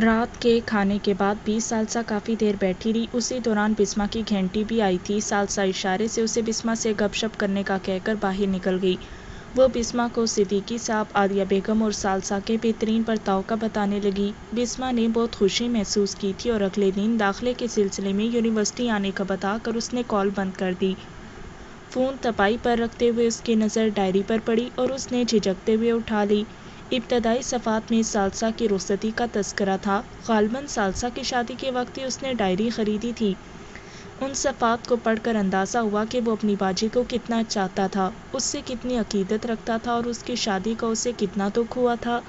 रात के खाने के बाद भी सालसा काफ़ी देर बैठी रही। उसी दौरान बिस्मा की घंटी भी आई थी। सालसा इशारे से उसे बिस्मा से गपशप करने का कहकर बाहर निकल गई। वो बिस्मा को सिद्दीकी साहब आदिया बेगम और सालसा के बेहतरीन बर्ताव का बताने लगी। बिस्मा ने बहुत खुशी महसूस की थी और अगले दिन दाखिले के सिलसिले में यूनिवर्सिटी आने का बताकर उसने कॉल बंद कर दी। फ़ोन तपाई पर रखते हुए उसकी नज़र डायरी पर पड़ी और उसने झिझकते हुए उठा ली। इब्तदाई सफ़ात में सालसा की रुखसती का तस्करा था। गालबन सालसा की शादी के वक्त ही उसने डायरी ख़रीदी थी। उन सफ़ात को पढ़कर अंदाज़ा हुआ कि वो अपनी बाजी को कितना चाहता था, उससे कितनी अकीदत रखता था और उसकी शादी का उसे कितना दुख हुआ था।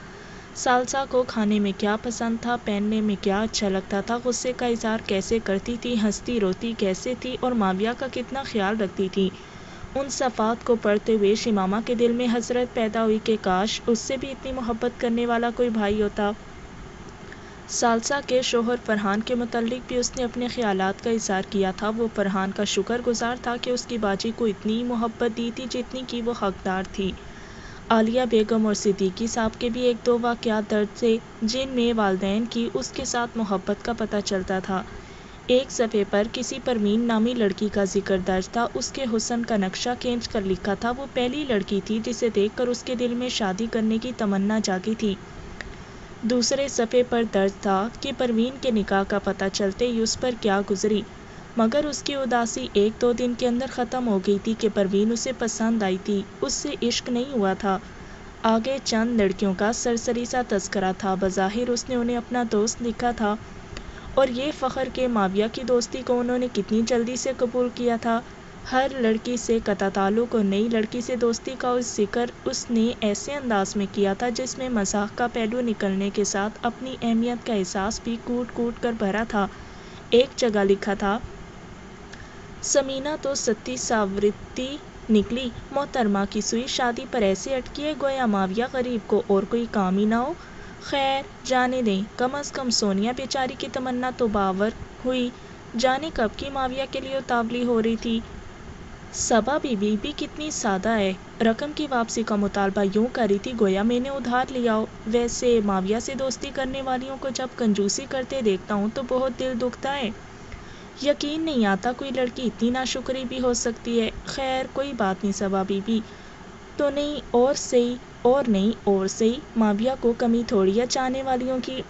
सालसा को खाने में क्या पसंद था, पहनने में क्या अच्छा लगता था, गुस्से का इजहार कैसे करती थी, हंसती रोती कैसे थी और माविया का कितना ख्याल रखती थी। उन सफ़ात को पढ़ते हुए शिमामा के दिल में हसरत पैदा हुई कि काश उससे भी इतनी मोहब्बत करने वाला कोई भाई होता। सालसा के शोहर फरहान के मतलब भी उसने अपने ख्याल का इजहार किया था। वो फरहान का शुक्रगुजार था कि उसकी बाजी को इतनी मोहब्बत दी थी जितनी की वो हकदार थी। आलिया बेगम और सिद्दीकी साहब के भी एक दो वाक़ दर्द से जिनमें वालदेन की उसके साथ मोहब्बत का पता चलता था। एक सफ़े पर किसी परवीन नामी लड़की का ज़िक्र दर्ज था। उसके हुसन का नक्शा खींच कर लिखा था। वो पहली लड़की थी जिसे देखकर उसके दिल में शादी करने की तमन्ना जागी थी। दूसरे सफ़े पर दर्ज था कि परवीन के निकाह का पता चलते ही उस पर क्या गुजरी। मगर उसकी उदासी एक दो दिन के अंदर ख़त्म हो गई थी कि परवीन उसे पसंद आई थी। उससे इश्क नहीं हुआ था। आगे चंद लड़कियों का सरसरी सा तस्करा था। बज़ाहिर उसने उन्हें अपना दोस्त लिखा था। और ये फ़ख्र के माविया की दोस्ती को उन्होंने कितनी जल्दी से कबूल किया था। हर लड़की से कता ताल्लुक़ और नई लड़की से दोस्ती का उस ज़िक्र उसने ऐसे अंदाज में किया था जिसमें मज़ाक का पहलू निकलने के साथ अपनी अहमियत का एहसास भी कूट कूट कर भरा था। एक जगह लिखा था, समीना तो सती सावृत्ति निकली, मोहतरमा की सुई शादी पर ऐसे अटकी है गोया माविया गरीब को और कोई काम ही ना हो। खैर, जाने दें। कम अज़ कम सोनिया बेचारी की तमन्ना तो बावर हुई। जाने कब की माविया के लिए उतावली हो रही थी। सबा बीबी भी कितनी सादा है। रकम की वापसी का मुतालबा यूँ करी थी, गोया मैंने उधार लिया हो। वैसे माविया से दोस्ती करने वालियों को जब कंजूसी करते देखता हूँ तो बहुत दिल दुखता है। यकीन नहीं आता कोई लड़की इतनी नाशुक्री भी हो सकती है। खैर, कोई बात नहीं सबा बीबी। तो नहीं, और सही, और नहीं, और सही, माविया को कमी थोड़ी है चाहने वालियों की।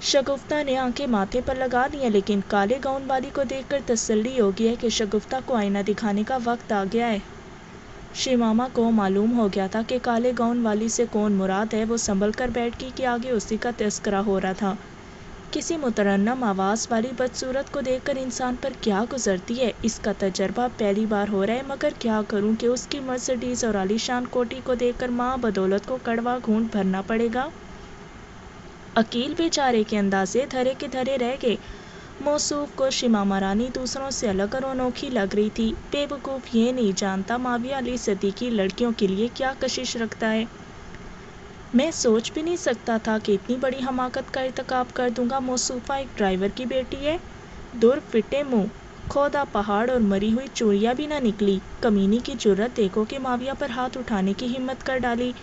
शगुफ्ता ने आँखें माथे पर लगा ली लेकिन काले गाउन वाली को देखकर तसल्ली हो गई है कि शगुफ्ता को आईना दिखाने का वक्त आ गया है। शिमामा को मालूम हो गया था कि काले गाउन वाली से कौन मुराद है, वो संभल कर बैठ गई कि आगे उसी का तस्करा हो रहा था। किसी मुतरनम आवाज़ वाली बदसूरत को देखकर इंसान पर क्या गुजरती है? इसका तजर्बा पहली बार हो रहा है, मगर क्या करूँ कि उसकी मर्सिडीज़ और आलीशान कोटी को देखकर माँ बदौलत को कड़वा घूंट भरना पड़ेगा? अकील बेचारे के अंदाजे धरे के धरे रह गए। मौसूफ को शिमामा रानी दूसरों से अलग और अनोखी लग रही थी। बेवकूफ़ ये नहीं जानता माविया अली सदी की लड़कियों के लिए क्या कशिश रखता है। मैं सोच भी नहीं सकता था कि इतनी बड़ी हमाकत का इरतकब कर दूँगा। मौसूफ़ा एक ड्राइवर की बेटी है। दुर फिटे मुँह, खोदा पहाड़ और मरी हुई चूड़िया भी ना निकली। कमीनी की ज़रूरत देखो कि माविया पर हाथ उठाने की हिम्मत कर डाली।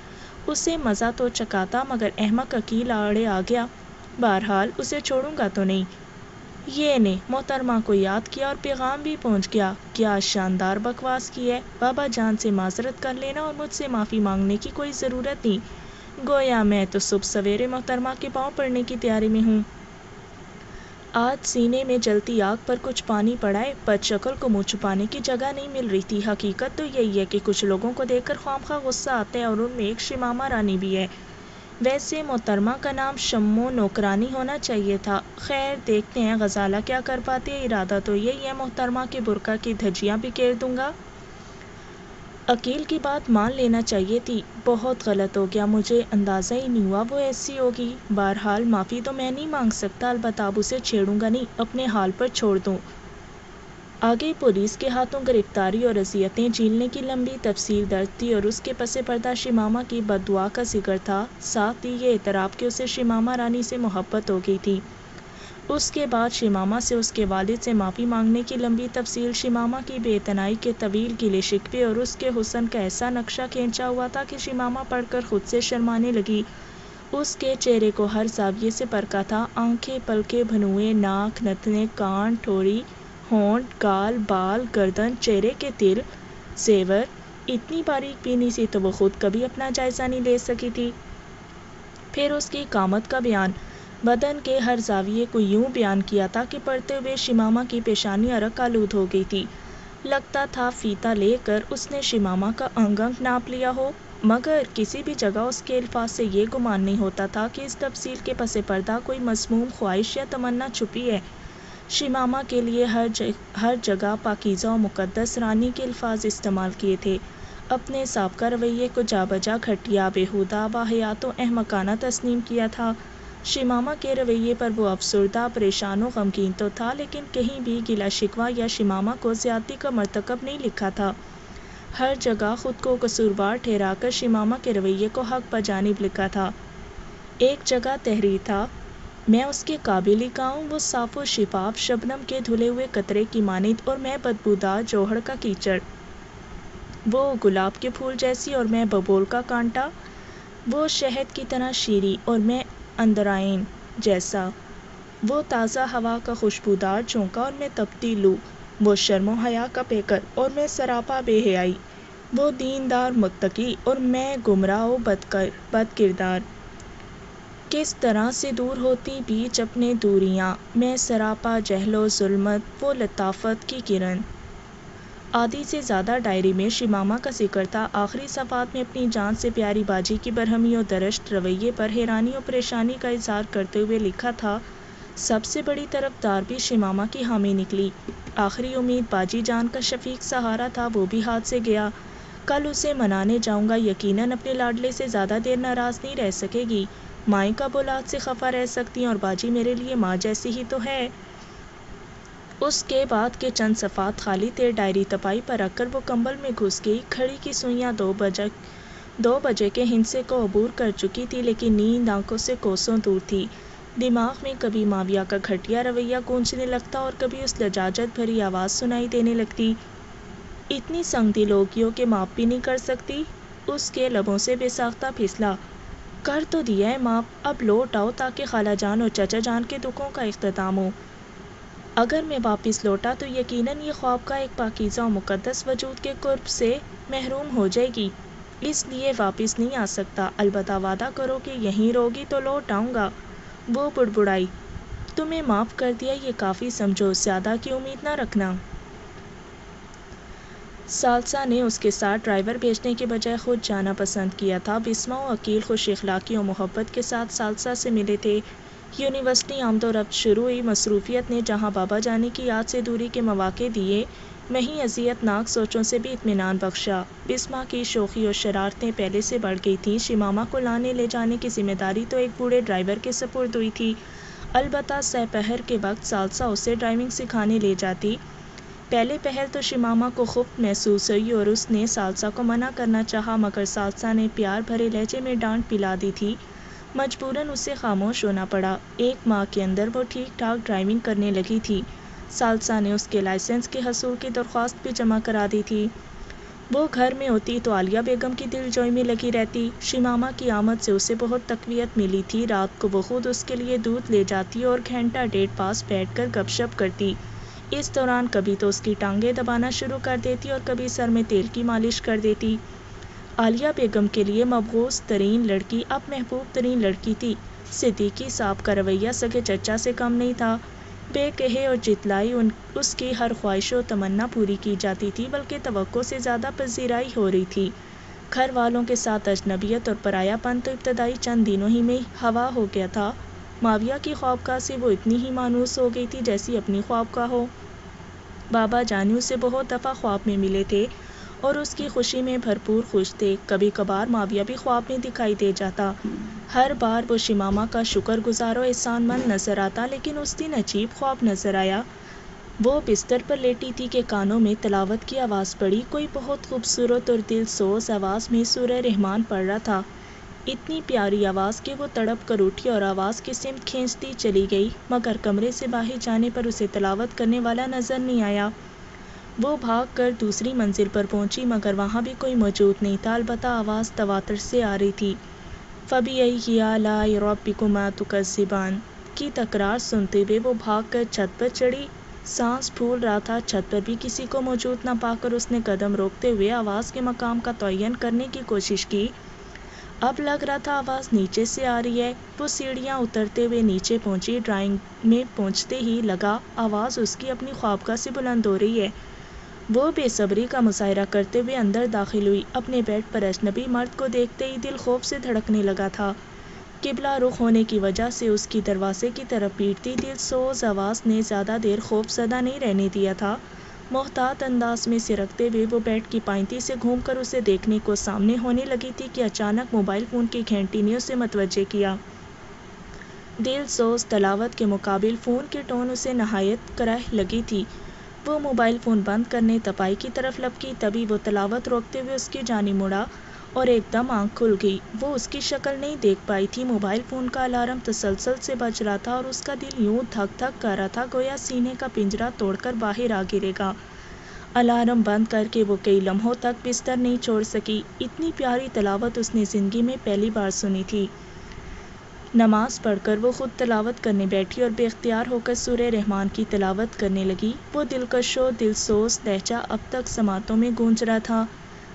उसे मज़ा तो चकाता, मगर अहमक अकील आड़े आ गया। बहरहाल, उसे छोड़ूँगा तो नहीं। ये ने मोहतरमा को याद किया और पैगाम भी पहुँच गया। क्या शानदार बकवास की है। बाबा जान से माजरत कर लेना और मुझसे माफ़ी मांगने की कोई ज़रूरत नहीं। गोया मैं तो सुबह सवेरे मोहतरमा के पाँव पड़ने की तैयारी में हूँ। आज सीने में जलती आग पर कुछ पानी पड़ाए, पर शक्ल को मुँह छुपाने की जगह नहीं मिल रही थी। हकीकत तो यही है कि कुछ लोगों को देखकर खामखा गुस्सा आता है और उनमें एक शिमामा रानी भी है। वैसे मोहतरमा का नाम शम्मो नौकरानी होना चाहिए था। खैर, देखते हैं, गजाला क्या कर पाते इरादा तो यही है, मोहतरमा के बुरका की धजियाँ भी घेर दूँगा। अकील की बात मान लेना चाहिए थी। बहुत गलत हो गया, मुझे अंदाज़ा ही नहीं हुआ वो ऐसी होगी। बहरहाल, माफ़ी तो मैं नहीं मांग सकता, अलबत् उसे छेड़ूँगा नहीं, अपने हाल पर छोड़ दूँ। आगे पुलिस के हाथों गिरफ्तारी और अजियतें झीलने की लंबी तफसील दर्ज थी और उसके पसे पर्दा शिमामा की बदुआ का ज़िक्र था। साथ ही ये इतराफ़ कि उसे शिमामा रानी से मोहब्बत हो गई थी। उसके बाद शिमामा से उसके वालिद से माफ़ी मांगने की लंबी तफसील शिमामा की बेतनाई के तवील गिले शिकवे और उसके हुसन का ऐसा नक्शा खींचा हुआ था कि शिमामा पढ़कर खुद से शर्माने लगी। उसके चेहरे को हर जाविये से परखा था। आँखें पलके भनुए, नाक, नथने, कान ठोड़ी होंठ, गाल, बाल, गर्दन, चेहरे के तिल सेवर इतनी बारीक पीनी सी तो वो खुद कभी अपना जायज़ा नहीं ले सकी थी। फिर उसकी कामत का बयान बदन के हर जाविये को यूँ बयान किया था कि पढ़ते हुए शिमामा की पेशानी अरक आलूद हो गई थी। लगता था फीता लेकर उसने शिमामा का अंग अंग नाप लिया हो मगर किसी भी जगह उसके अल्फाज से ये गुमान नहीं होता था कि इस तफसील के पस पर्दा कोई मसमूम ख्वाहिश या तमन्ना छुपी है। शिमामा के लिए हर जग, हर जगह पाकिज़ा और मुक़दस रानी के अल्फाज इस्तेमाल किए थे। अपने सबका रवैये को जा बजा घटिया बेहुदा वाहियात अहमकाना तस्नीम किया था। शिमामा के रवैये पर वो अफसरदा, परेशान व गमगीन तो था, लेकिन कहीं भी गिला शिकवा या शिमामा को ज़्यादती का मरतकब नहीं लिखा था। हर जगह ख़ुद को कसूरवार ठहराकर शिमामा के रवैये को हक पर जानब लिखा था। एक जगह तहरीर था, मैं उसके काबिल ही गाऊँ वो साफ़ो शिफाफ शबनम के धुले हुए कतरे की मानित और मैं बदबूदार जौहर का कीचड़। वो गुलाब के फूल जैसी और मैं बबोल का कांटा। वो शहद की तरह शीरी और मैं अंदराइन जैसा, वो ताज़ा हवा का खुशबूदार झोंका और मैं तपती लू। वो शर्मो हया का पेकर और मैं सरापा बेहयाई। वो दीनदार, मुत्तकी और मैं गुमराह बदकर बद किरदार किस तरह से दूर होती बीच अपने दूरियाँ, मैं सरापा जहलो, जुल्मत, वो लताफत की किरण। आदि से ज़्यादा डायरी में शिमामा का ज़िक्र था। आखिरी सफ़ात में अपनी जान से प्यारी बाजी की बरहमी और दरश्त रवैये पर हैरानी और परेशानी का इजहार करते हुए लिखा था, सबसे बड़ी तरफदार भी शिमामा की हामी निकली। आखिरी उम्मीद बाजी जान का शफीक सहारा था, वो भी हाथ से गया। कल उसे मनाने जाऊँगा, यकीनन अपने लाडले से ज़्यादा देर नाराज़ नहीं रह सकेगी। माएँ का बोलाद से खफा रह सकती और बाजी मेरे लिए माँ जैसी ही तो है। उसके बाद के चंद सफ़ात खाली थे डायरी तपाई पर रखकर वो कंबल में घुस गई। खड़ी की सुइयाँ दो बजे दो बजे के हिंसे को अबूर कर चुकी थी, लेकिन नींद आँखों से कोसों दूर थी। दिमाग में कभी माविया का घटिया रवैया गूंजने लगता और कभी उस लजाजत भरी आवाज़ सुनाई देने लगती। इतनी संगती लोगियों के माप भी नहीं कर सकती। उसके लबों से बेसाख्ता फिसला। कर तो दिया है माप, अब लौट आओ ताकि खाला जान और चचा जान के दुखों का अख्ताम हो। अगर मैं वापस लौटा तो यकीनन ये ख्वाब का एक पाकिज़ा मुक़दस वजूद के कुर्ब से महरूम हो जाएगी। इसलिए वापस नहीं आ सकता। अलबत् वादा करो कि यहीं रहोगी तो लौट आऊँगा। वो बुड़बुड़ाई, तुम्हें माफ़ कर दिया ये काफ़ी समझो, ज़्यादा की उम्मीद ना रखना। सालसा ने उसके साथ ड्राइवर भेजने के बजाय खुद जाना पसंद किया था। बिस्मा और अकील खुश अखलाक़ी और मोहब्बत के साथ सालसा से मिले थे। यूनिवर्सिटी आमतौर अब शुरू हुई मसरूफियत ने, जहाँ बाबा जाने की याद से दूरी के मौाक़े दिए वहीं अजियतनाक सोचों से भी इतमान बख्शा। बिस्मा की शोखी और शरारतें पहले से बढ़ गई थीं। शिमामा को लाने ले जाने की ज़िम्मेदारी तो एक बूढ़े ड्राइवर के सपुर्द हुई थी। अलबत् सहपहर के वक्त सालसा उसे ड्राइविंग सिखाने ले जाती। पहले पहल तो शिमामा को खुफ महसूस हुई और उसने सालसा को मना करना चाहा, मगर सालसा ने प्यार भरे लहजे में डांट पिला दी थी। मजबूरन उसे खामोश होना पड़ा। एक माह के अंदर वो ठीक ठाक ड्राइविंग करने लगी थी। सालसा ने उसके लाइसेंस के हसूल की दरख्वास्त भी जमा करा दी थी। वो घर में होती तो आलिया बेगम की दिल जोई में लगी रहती। शिमामा की आमद से उसे बहुत तकवीत मिली थी। रात को वो खुद उसके लिए दूध ले जाती और घंटा डेढ़ पास बैठ कर गपशप करती। इस दौरान कभी तो उसकी टांगें दबाना शुरू कर देती और कभी सर में तेल की मालिश कर देती। आलिया बेगम के लिए मबूस तरीन लड़की अब महबूब तरीन लड़की थी। सिद्दीकी साहब का रवैया सगे चचा से कम नहीं था। बेकहे और जितलाई उन, उसकी हर ख्वाहिश और तमन्ना पूरी की जाती थी, बल्कि तो से ज़्यादा पजीराई हो रही थी। घर वालों के साथ अजनबियत और परायापन तो इब्तदाई चंद दिनों ही में हवा हो गया था। माविया की ख्वाबका से वो इतनी ही मानूस हो गई थी जैसी अपनी ख्वाबका हो। बाबा जानू से बहुत दफ़ा ख्वाब में मिले थे। और उसकी खुशी में भरपूर खुश थे। कभी कभार माविया भी ख्वाब में दिखाई दे जाता। हर बार वो शिमामा का शुक्र गुजार और एहसानमंद नज़र आता, लेकिन उस दिन अजीब ख्वाब नज़र आया। वो बिस्तर पर लेटी थी के कानों में तलावत की आवाज़ पड़ी। कोई बहुत खूबसूरत और दिल सोज आवाज़ में सुर रहमान पड़ रहा था। इतनी प्यारी आवाज़ कि वो तड़प कर उठी और आवाज़ की सिमत खींचती चली गई, मगर कमरे से बाहर जाने पर उसे तलावत करने वाला नज़र नहीं आया। वो भाग कर दूसरी मंजिल पर पहुँची, मगर वहाँ भी कोई मौजूद नहीं। था अलबत् आवाज़ तवातर से आ रही थी। फ़बी ला रबिकुमा तुकज़िबान की तकरार सुनते हुए वो भागकर छत पर चढ़ी। सांस फूल रहा था, छत पर भी किसी को मौजूद न पाकर उसने कदम रोकते हुए आवाज़ के मकाम का तयन करने की कोशिश की। अब लग रहा था आवाज़ नीचे से आ रही है। वो सीढ़ियाँ उतरते हुए नीचे पहुँची, ड्राइंग में पहुँचते ही लगा, आवाज़ उसकी अपनी ख्वाबगा से बुलंद हो रही है। वो बेसब्री का मुशायरा करते हुए अंदर दाखिल हुई। अपने बेड पर अजनबी मर्द को देखते ही दिल खौफ से धड़कने लगा था। किबला रुख होने की वजह से उसकी दरवाजे की तरफ़ पीटती दिल सोज आवाज़ ने ज़्यादा देर खौफजदा नहीं रहने दिया था। मोहतात अंदाज में सिरकते हुए वो बेड की पाइंती से घूमकर उसे देखने को सामने होने लगी थी कि अचानक मोबाइल फ़ोन की घंटी ने उसे मतवजे किया। दिल सोज तलावत के मुकाबिल फ़ोन की टोन उसे नहायत कराह लगी थी। वो मोबाइल फ़ोन बंद करने तपाई की तरफ़ लपकी, तभी वो तलावत रोकते हुए उसकी जानी मुड़ा और एकदम आँख खुल गई। वो उसकी शक्ल नहीं देख पाई थी। मोबाइल फ़ोन का अलार्म तसलसल से बज रहा था और उसका दिल यूँ थक थक कर रहा था गोया सीने का पिंजरा तोड़कर बाहर आ गिरेगा। अलार्म बंद करके वो कई लम्हों तक बिस्तर नहीं छोड़ सकी। इतनी प्यारी तलावत उसने ज़िंदगी में पहली बार सुनी थी। नमाज़ पढ़कर वो खुद तलावत करने बैठी और बेख्तियार होकर सूर्य रहमान की तलावत करने लगी। वो दिलकशो, दिलसोस, लहजा अब तक समातों में गूंज रहा था।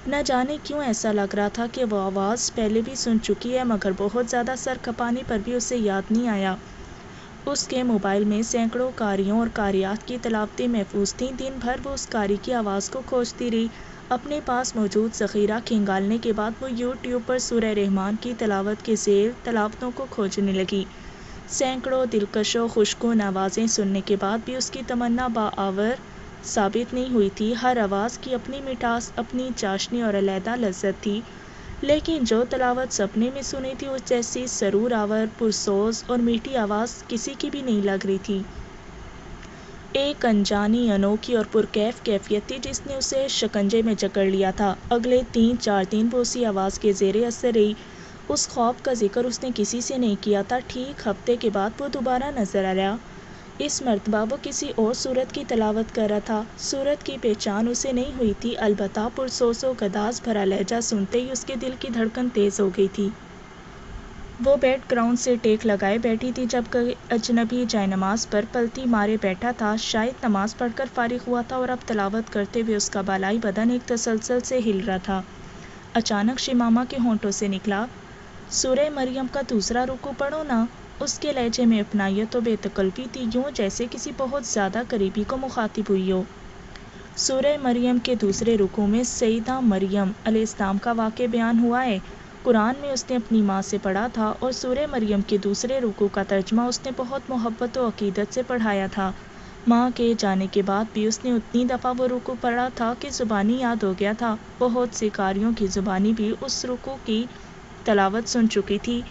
न जाने क्यों ऐसा लग रहा था कि वो आवाज़ पहले भी सुन चुकी है, मगर बहुत ज़्यादा सर खपाने पर भी उसे याद नहीं आया। उसके मोबाइल में सैकड़ों कारियों और कारियात की तलावतें महफूज थीं। दिन भर वो उस कारी की आवाज़ को खोजती रही। अपने पास मौजूद ज़ख़ीरा खिंगालने के बाद वो यूट्यूब पर सूर्य रहमान की तलावत के जेल तलावतों को खोजने लगी। सैकड़ों दिलकशों खुशकुन आवाज़ें सुनने के बाद भी उसकी तमन्ना बावर साबित नहीं हुई थी। हर आवाज़ की अपनी मिठास, अपनी चाशनी और अलहदा लज्जत थी। लेकिन जो तलावत सपने में सुनी थी, उस जैसी सरूर आवर, पुरसोज और मीठी आवाज़ किसी की भी नहीं लग रही थी। एक अनजानी, अनोखी और पुरकैफ कैफियत थी जिसने उसे शकंजे में जकड़ लिया था। अगले तीन, चार दिन वो उसी आवाज़ के जेर असर रही। उस ख्वाब का ज़िक्र उसने किसी से नहीं किया था। ठीक हफ़्ते के बाद वो दोबारा नज़र आया इस मरतबा वो किसी और सूरत की तलावत कर रहा था। सूरत की पहचान उसे नहीं हुई थी। अलबत् पुरसोसो गदास भरा लहजा सुनते ही उसके दिल की धड़कन तेज़ हो गई थी। वो बेड ग्राउंड से टेक लगाए बैठी थी जब कभी अजनबी जाय नमाज़ पर पलती मारे बैठा था। शायद नमाज़ पढ़कर फारिग हुआ था और अब तलावत करते हुए उसका बालाई बदन एक तसलसल से हिल रहा था। अचानक शिमामा के होंठों से निकला सूर्य मरियम का दूसरा रुकू पढ़ो ना, उसके लहजे में अपनाइए तो बेतकल्फी थी, यूँ जैसे किसी बहुत ज़्यादा करीबी को मुखातिब हुई हो। सूर्य मरियम के दूसरे रुकू में सईदा मरियम अलैहिस्सलाम का वाक़ बयान हुआ है? कुरान में उसने अपनी माँ से पढ़ा था और सूर्य मरियम के दूसरे रुकू का तर्जमा उसने बहुत मोहब्बत और अकीदत से पढ़ाया था। माँ के जाने के बाद भी उसने उतनी दफ़ा वो रुकू पढ़ा था कि ज़ुबानी याद हो गया था। बहुत सी कारियों की ज़ुबानी भी उस रुकू की तलावत सुन चुकी थी।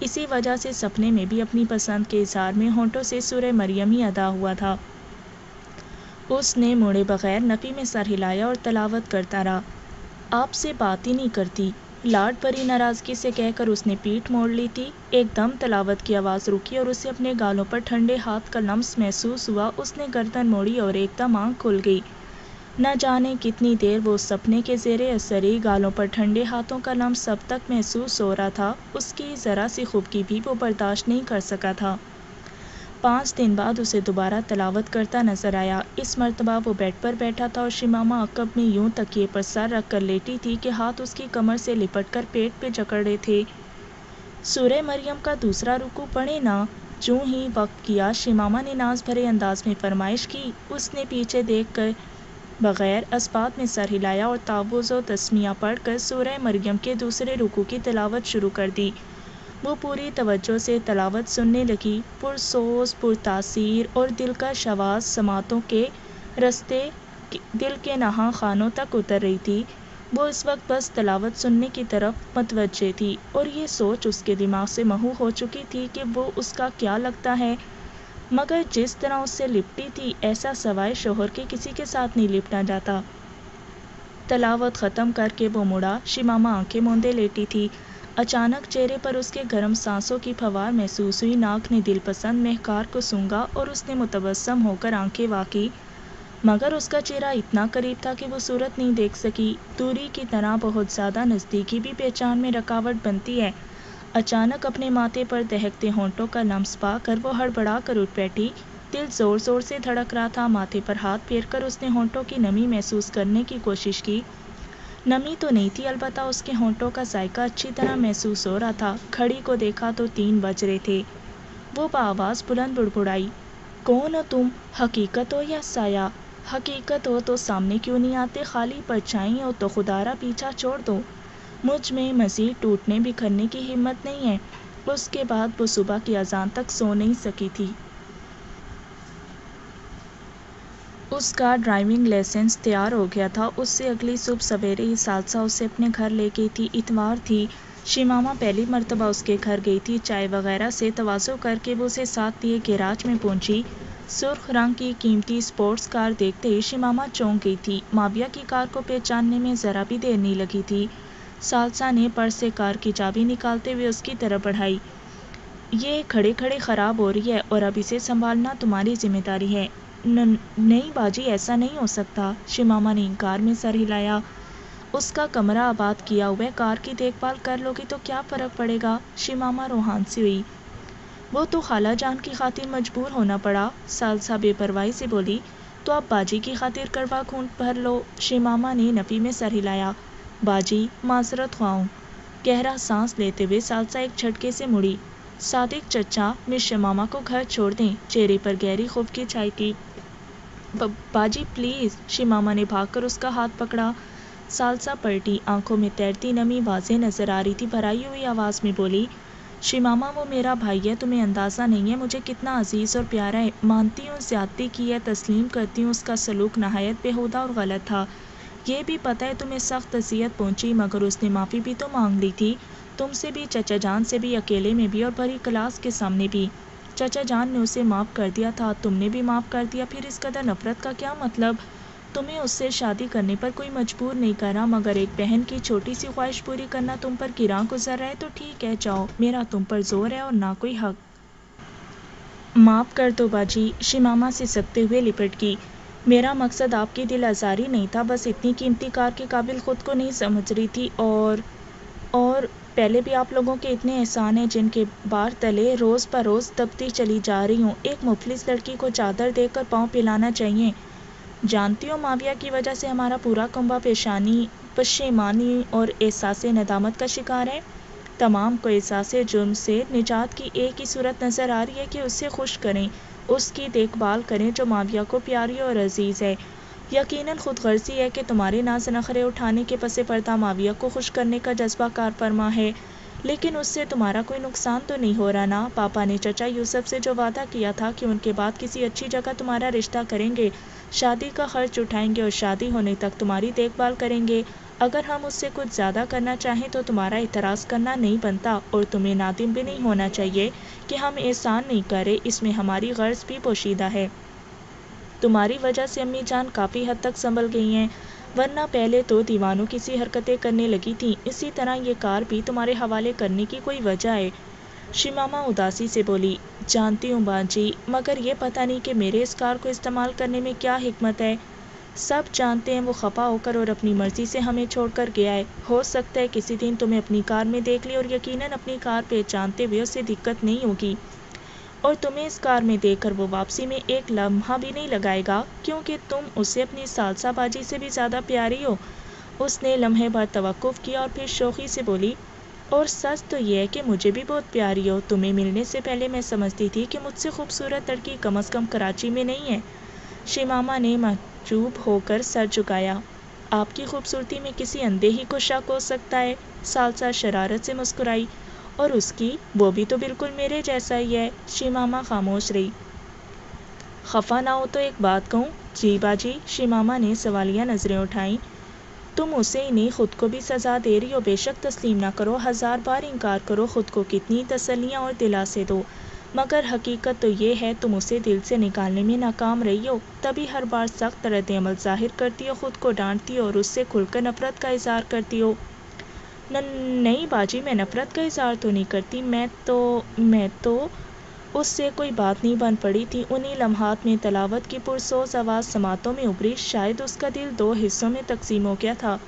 इसी वजह से सपने में भी अपनी पसंद के इजहार में होंठों से सुर मरियम ही अदा हुआ था। उसने मुड़े बगैर नफ़ी में सर हिलाया और तलावत करता रहा। आपसे बात ही नहीं करती। लाड भरी नाराज़गी से कहकर उसने पीठ मोड़ ली थी। एकदम तलावत की आवाज़ रुकी और उसे अपने गालों पर ठंडे हाथ का लम्स महसूस हुआ। उसने गर्दन मोड़ी और एकदम आँख खुल गई। न जाने कितनी देर वो सपने के जेर असरी गालों पर ठंडे हाथों का लम्स सब तक महसूस हो रहा था। उसकी ज़रा सी खुबकी भी वो बर्दाश्त नहीं कर सका था। पाँच दिन बाद उसे दोबारा तलावत करता नज़र आया। इस मरतबा वो बेड पर बैठा था और शिमामा अकब में यूँ तकिए पर सर रख कर लेटी थी कि हाथ उसकी कमर से लिपट कर पेट पे जकड़ रहे थे। सूर्य मरियम का दूसरा रुकू पड़े ना, जो ही वक्त किया शिमामा ने नाज भरे अंदाज में फरमाइश की। उसने पीछे देख कर बग़ैर इस्बात में सर हिलाया और तावुज़ व तस्मिया पढ़ कर सूरह मरियम के दूसरे रुकू की तलावत शुरू कर दी। वो पूरी तवज्जो से तलावत सुनने लगी। पुरसोस पुरतासीर और दिल का शवास समातों के रस्ते दिल के नहा खानों तक उतर रही थी। वो इस वक्त बस तलावत सुनने की तरफ़ मतवजे थी और ये सोच उसके दिमाग से महू हो चुकी थी कि वो उसका क्या लगता है। मगर जिस तरह उससे लिपटी थी, ऐसा सवाए शोहर के किसी के साथ नहीं लिपटा जाता। तलावत ख़त्म करके वो मुड़ा, शिमामा आँखें मूंदे लेटी थी। अचानक चेहरे पर उसके गर्म सांसों की फवार महसूस हुई। नाक ने दिलपसंद महकार को सूँगा और उसने मुतबसम होकर आँखें वाकी। मगर उसका चेहरा इतना करीब था कि वो सूरत नहीं देख सकी। दूरी की तरह बहुत ज़्यादा नज़दीकी भी पहचान में रुकावट बनती है। अचानक अपने माथे पर दहकते होंठों का लम्स पाकर वो हड़बड़ा कर उठ बैठी। दिल ज़ोर ज़ोर से धड़क रहा था। माथे पर हाथ फेरकर उसने होंठों की नमी महसूस करने की कोशिश की। नमी तो नहीं थी, अलबत्ता उसके होंठों का जायका अच्छी तरह महसूस हो रहा था। खड़ी को देखा तो तीन बज रहे थे। वो बाआवाज़ बुलंद बुड़बुड़ाई। कौन हो तुम? हकीकत हो या साया? हकीकत हो तो सामने क्यों नहीं आते? खाली परछाई हो तो खुदारा पीछा छोड़ दो। मुझमें मज़ीद टूटने बिखरने की हिम्मत नहीं है। उसके बाद वो सुबह की अजान तक सो नहीं सकी थी। उसका ड्राइविंग लाइसेंस तैयार हो गया था। उससे अगली सुबह सवेरे ही सालसा उसे अपने घर ले गई थी। इतवार थी। शिमामा पहली मरतबा उसके घर गई थी। चाय वगैरह से तवाज़ो करके वो उसे साथ दिए गैराज में पहुँची। सुर्ख रंग की कीमती स्पोर्ट्स कार देखते ही शिमामा चौंक गई थी। माविया की कार को पहचानने में ज़रा भी देर नहीं लगी थी। सालसा ने पर्स से कार की चाबी निकालते हुए उसकी तरफ़ बढ़ाई। ये खड़े खड़े ख़राब हो रही है और अब इसे संभालना तुम्हारी ज़िम्मेदारी है। नहीं बाजी, ऐसा नहीं हो सकता। शिमामा ने इनकार में सर हिलाया। उसका कमरा आबाद किया हुआ कार की देखभाल कर लोगी तो क्या फ़र्क पड़ेगा? शिमामा रोहान से हुई। वो तो खाला जान की खातिर मजबूर होना पड़ा। सालसा बेपरवाही से बोली तो आप बाजी की खातिर करवा खून भर लो। शिमामा ने नफ़ी में सर हिलाया। बाजी, माजरत ख्वाऊँ। गहरा सांस लेते हुए सालसा एक झटके से मुड़ी। सादिक चचा, मिस शमामा को घर छोड़ दें। चेहरे पर गहरी खूब की छाई थी। बाजी प्लीज़ शिमामा ने भागकर उसका हाथ पकड़ा। सालसा पलटी, आँखों में तैरती नमी वाजे नज़र आ रही थी। भराई हुई आवाज़ में बोली शिमामा वो मेरा भाई है, तुम्हें अंदाज़ा नहीं है, मुझे कितना अज़ीज़ और प्यारा है। मानती हूँ, ज़्यादती की है, तस्लीम करती हूँ, उसका सलूक नहायत बेहुदा और गलत था। ये भी पता है, तुम्हें सख्त अजियत पहुँची, मगर उसने माफ़ी भी तो मांग ली थी। तुमसे भी, चचा जान से भी, अकेले में भी और भरी क्लास के सामने भी। चचा जान ने उसे माफ़ कर दिया था, तुमने भी माफ़ कर दिया, फिर इस कदर नफ़रत का क्या मतलब? तुम्हें उससे शादी करने पर कोई मजबूर नहीं करा, मगर एक बहन की छोटी सी ख्वाहिश पूरी करना तुम पर गिरा गुजर रहा है तो ठीक है, जाओ। मेरा तुम पर ज़ोर है और ना कोई हक। माफ़ कर दो बाजी, शिमामा से सकते हुए लिपट की मेरा मकसद आपकी दिल आज़ारी नहीं था, बस इतनी कीमती कार के काबिल ख़ुद को नहीं समझ रही थी और और पहले भी आप लोगों के इतने एहसान हैं जिनके बार तले रोज़ पर रोज़ दबती चली जा रही हूँ। एक मुफलिस लड़की को चादर देकर पाँव पिलाना चाहिए। जानती हो माविया की वजह से हमारा पूरा कुंबा पेशानी पशेमानी और एहसास नदामत का शिकार है। तमाम को एहसास जुर्म से निजात की एक ही सूरत नज़र आ रही है कि उससे खुश करें, उसकी देखभाल करें जो माविया को प्यारी और अज़ीज़ है। यकीनन खुद गर्जी है कि तुम्हारे नाज नखरे उठाने के पसे पर्दा माविया को खुश करने का जज्बा कार फरमा है। लेकिन उससे तुम्हारा कोई नुकसान तो नहीं हो रहा ना? पापा ने चचा यूसुफ से जो वादा किया था कि उनके बाद किसी अच्छी जगह तुम्हारा रिश्ता करेंगे, शादी का खर्च उठाएँगे और शादी होने तक तुम्हारी देखभाल करेंगे। अगर हम उससे कुछ ज़्यादा करना चाहें तो तुम्हारा इतराज़ करना नहीं बनता और तुम्हें नादिम भी नहीं होना चाहिए कि हम एहसान नहीं करें। इसमें हमारी गर्ज भी पोशीदा है। तुम्हारी वजह से अम्मी जान काफ़ी हद तक संभल गई हैं। वरना पहले तो दीवानों की सी हरकतें करने लगी थी। इसी तरह ये कार भी तुम्हारे हवाले करने की कोई वजह है? शिमामा उदासी से बोली, जानती हूँ बाजी, मगर ये पता नहीं कि मेरे इस कार को इस्तेमाल करने में क्या हिकमत है। सब जानते हैं वो खफा होकर और अपनी मर्ज़ी से हमें छोड़कर गया है। हो सकता है किसी दिन तुम्हें अपनी कार में देख ली और यकीनन अपनी कार पहचानते हुए उससे दिक्कत नहीं होगी। और तुम्हें इस कार में देखकर वो वापसी में एक लम्हा भी नहीं लगाएगा, क्योंकि तुम उसे अपनी सालसाबाजी से भी ज़्यादा प्यारी हो। उसने लम्हे भर तवक़ुफ़ किया और फिर शोखी से बोली, और सच तो यह है कि मुझे भी बहुत प्यारी हो। तुम्हें मिलने से पहले मैं समझती थी कि मुझसे खूबसूरत लड़की कम अज़ कम कराची में नहीं है। शिमामा ने महजूब होकर सर झुकाया। आपकी खूबसूरती में किसी अंधे ही को शक हो सकता है? सालसा शरारत से मुस्कुराई। और उसकी, वो भी तो बिल्कुल मेरे जैसा ही है, शिमामा खामोश रही। खफा ना हो तो एक बात कहूँ, जी बाजी, शिमामा ने सवालिया नज़रें उठाईं। तुम उसे ही नहीं ख़ुद को भी सज़ा दे रही हो, बेशक तस्लीम ना करो, हज़ार बार इनकार करो, ख़ुद को कितनी तसलियाँ और दिलासे दो। मगर हकीकत तो ये है, तुम उसे दिल से निकालने में नाकाम रही हो, तभी हर बार सख्त रद्द अमल ज़ाहिर करती हो, ख़ुद को डांटती हो और उससे खुलकर नफ़रत का इजहार करती हो। नहीं बाजी मैं नफ़रत का इजहार तो नहीं करती। मैं तो मैं तो उससे कोई बात नहीं बन पड़ी थी। उन्हीं लम्हात में तलावत की पुरसोज आवाज़ समातों में उभरी। शायद उसका दिल दो हिस्सों में तकसीम हो गया था।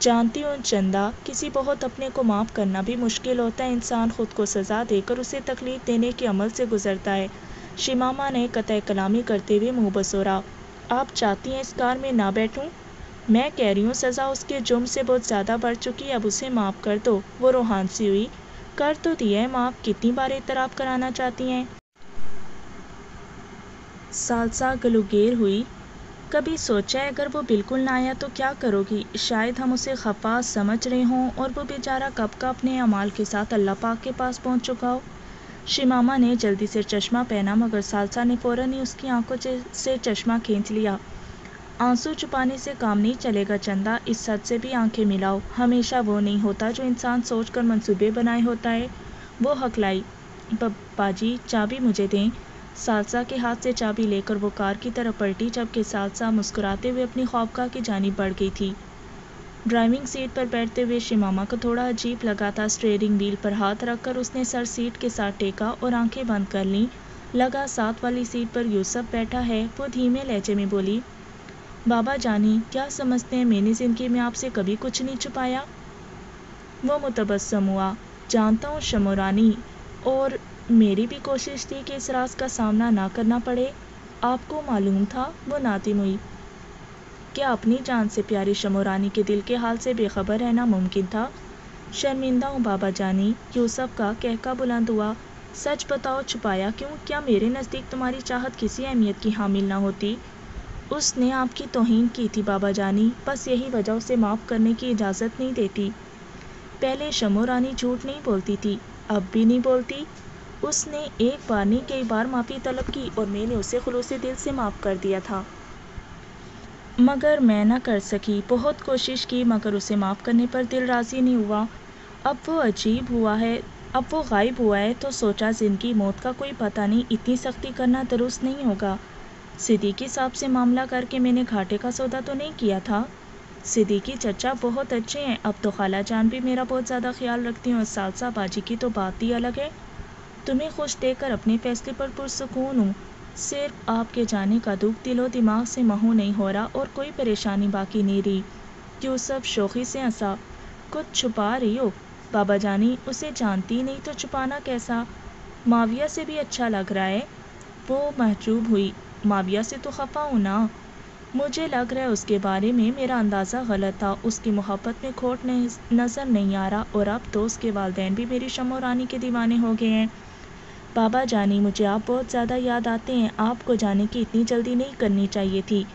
जानती हूँ चंदा, किसी बहुत अपने को माफ़ करना भी मुश्किल होता है। इंसान खुद को सज़ा देकर उसे तकलीफ़ देने के अमल से गुजरता है। शिमामा ने कतः कलामी करते हुए मुँह बसोरा। आप चाहती हैं इस कार में ना बैठूं? मैं कह रही हूँ, सज़ा उसके जुर्म से बहुत ज़्यादा बढ़ चुकी है, अब उसे माफ़ कर दो। वो रोहानसी हुई। कर तो दिया है माफ़, कितनी बार इतराफ़ कराना चाहती हैं? सालसा गलुगेर हुई। कभी सोचा है, अगर वो बिल्कुल ना आया तो क्या करोगी? शायद हम उसे खफा समझ रहे हों, और वो बेचारा कब का अपने अमाल के साथ अल्लाह पाक के पास पहुँच चुका हो? शिमामा ने जल्दी से चश्मा पहना, मगर सालसा ने फ़ौरन ही उसकी आँखों से चश्मा खींच लिया। आँसू छुपाने से काम नहीं चलेगा, चंदा। इस सच से भी आँखें मिलाओ। हमेशा वो नहीं होता जो इंसान सोचकर मंसूबे बनाए होता है। वो हकलाई बाजी, चाबी मुझे दें। सालसा के हाथ से चाबी लेकर वो कार की तरफ़ पलटी, जबकि सालसा मुस्कुराते हुए अपनी ख्वाबका की जानी बढ़ गई थी। ड्राइविंग सीट पर बैठते हुए शिमामा को थोड़ा अजीब लगा था। स्टेयरिंग व्हील पर हाथ रखकर उसने सर सीट के साथ टेका और आँखें बंद कर लीं। लगा, साथ वाली सीट पर यूसुफ बैठा है। वो धीमे लहजे में बोली बाबा जानी, क्या समझते हैं मैंने ज़िंदगी में आपसे कभी कुछ नहीं छुपाया? वो मुतबसम हुआ, जानता हूँ शमोरानी और मेरी भी कोशिश थी कि इस राज का सामना ना करना पड़े। आपको मालूम था, वो नातिम हुई। क्या अपनी जान से प्यारी शमोरानी के दिल के हाल से बेखबर रहना मुमकिन था? शर्मिंदा हूँ बाबा जानी, यूसुफ का कहका बुलंद हुआ, सच बताओ छुपाया क्यों? क्या मेरे नज़दीक तुम्हारी चाहत किसी अहमियत की हामिल ना होती? उसने आपकी तोहन की थी बाबा जानी। बस यही वजह उसे माफ़ करने की इजाज़त नहीं देती। पहले शमो रानी झूठ नहीं बोलती थी, अब भी नहीं बोलती। उसने एक बार नहीं कई बार माफ़ी तलब की और मैंने उसे खलूस दिल से माफ़ कर दिया था। मगर मैं ना कर सकी। बहुत कोशिश की, मगर उसे माफ़ करने पर दिल राज़ी नहीं हुआ। अब वो अजीब हुआ है, अब वो गायब हुआ है तो सोचा ज़िंदगी मौत का कोई पता नहीं। इतनी सख्ती करना दुरुस्त नहीं होगा। सिद्दीकी साहब से मामला करके मैंने घाटे का सौदा तो नहीं किया था। सिद्दीकी चचा बहुत अच्छे हैं। अब तो खाला जान भी मेरा बहुत ज़्यादा ख्याल रखती हूँ सालसा बाजी की तो बात ही अलग है। तुम्हें खुश देखकर अपने फैसले पर पुरसकून हूँ। सिर्फ़ आपके जाने का दुख दिलो दिमाग से महू नहीं हो रहा और कोई परेशानी बाकी नहीं रही। क्यों सब शोखी से हंसा? कुछ छुपा रही हो? बाबा जानी, उसे जानती नहीं तो छुपाना कैसा? माविया से भी अच्छा लग रहा है। वो महजूब हुई। माविया से तो खफा हूँ ना। मुझे लग रहा है उसके बारे में मेरा अंदाज़ा गलत था। उसकी मोहब्बत में खोट नहीं, नज़र नहीं आ रहा और अब तो उसके वालदेन भी मेरी शमो रानी के दीवाने हो गए हैं। बाबा जानी, मुझे आप बहुत ज़्यादा याद आते हैं। आपको जाने की इतनी जल्दी नहीं करनी चाहिए थी।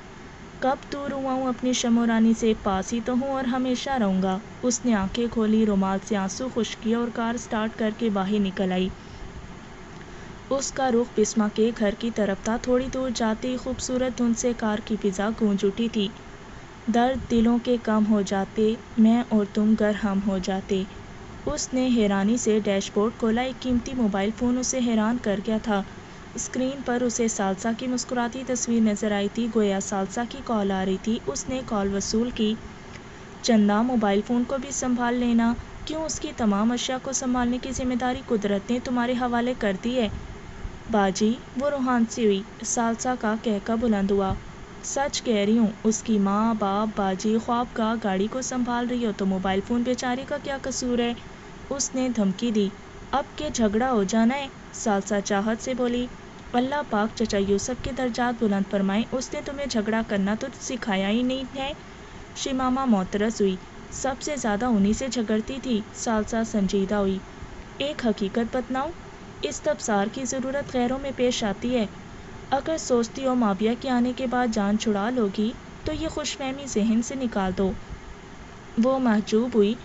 कब दूर हुआ हूँ अपनी शमो रानी से? पास ही तो हूँ और हमेशा रहूँगा। उसने आँखें खोली, रुमाल से आँसू खुश किया और कार स्टार्ट करके बाहर निकल आई। उसका रुख बिस्मा के घर की तरफ़ था। थोड़ी दूर जाते खूबसूरत धुंध से कार की फिज़ा गूंज उठी थी। दर्द दिलों के कम हो जाते, मैं और तुम घर हम हो जाते। उसने हैरानी से डैशबोर्ड खोला। एक कीमती मोबाइल फ़ोन उसे हैरान कर गया था। स्क्रीन पर उसे सालसा की मुस्कुराती तस्वीर नज़र आई थी। गोया सालसा की कॉल आ रही थी। उसने कॉल वसूल की। चंदा, मोबाइल फ़ोन को भी संभाल लेना। क्यों उसकी तमाम अशिया को संभालने की ज़िम्मेदारी कुदरत ने तुम्हारे हवाले कर दी है? बाजी, वो रूहान सी हुई। सालसा का कहका बुलंद हुआ। सच कह रही हूँ, उसकी माँ बाप बाजी ख्वाब का गाड़ी को संभाल रही हो तो मोबाइल फ़ोन बेचारे का क्या कसूर है? उसने धमकी दी। अब के झगड़ा हो जाना है, सालसा चाहत से बोली। अल्लाह पाक चचा यूसुफ के दर्जात बुलंद फरमाए, उसने तुम्हें झगड़ा करना तो सिखाया ही नहीं है। शिमामा मोतरस हुई। सबसे ज़्यादा उन्हीं से झगड़ती थी, सालसा संजीदा हुई। एक हकीकत बतलाऊँ इस तबसार की ज़रूरत गैरों में पेश आती है। अगर सोचती हो माविया के आने के बाद जान छुड़ा लोगी तो ये खुशफहमी जहन से निकाल दो। वो महजूब हुई।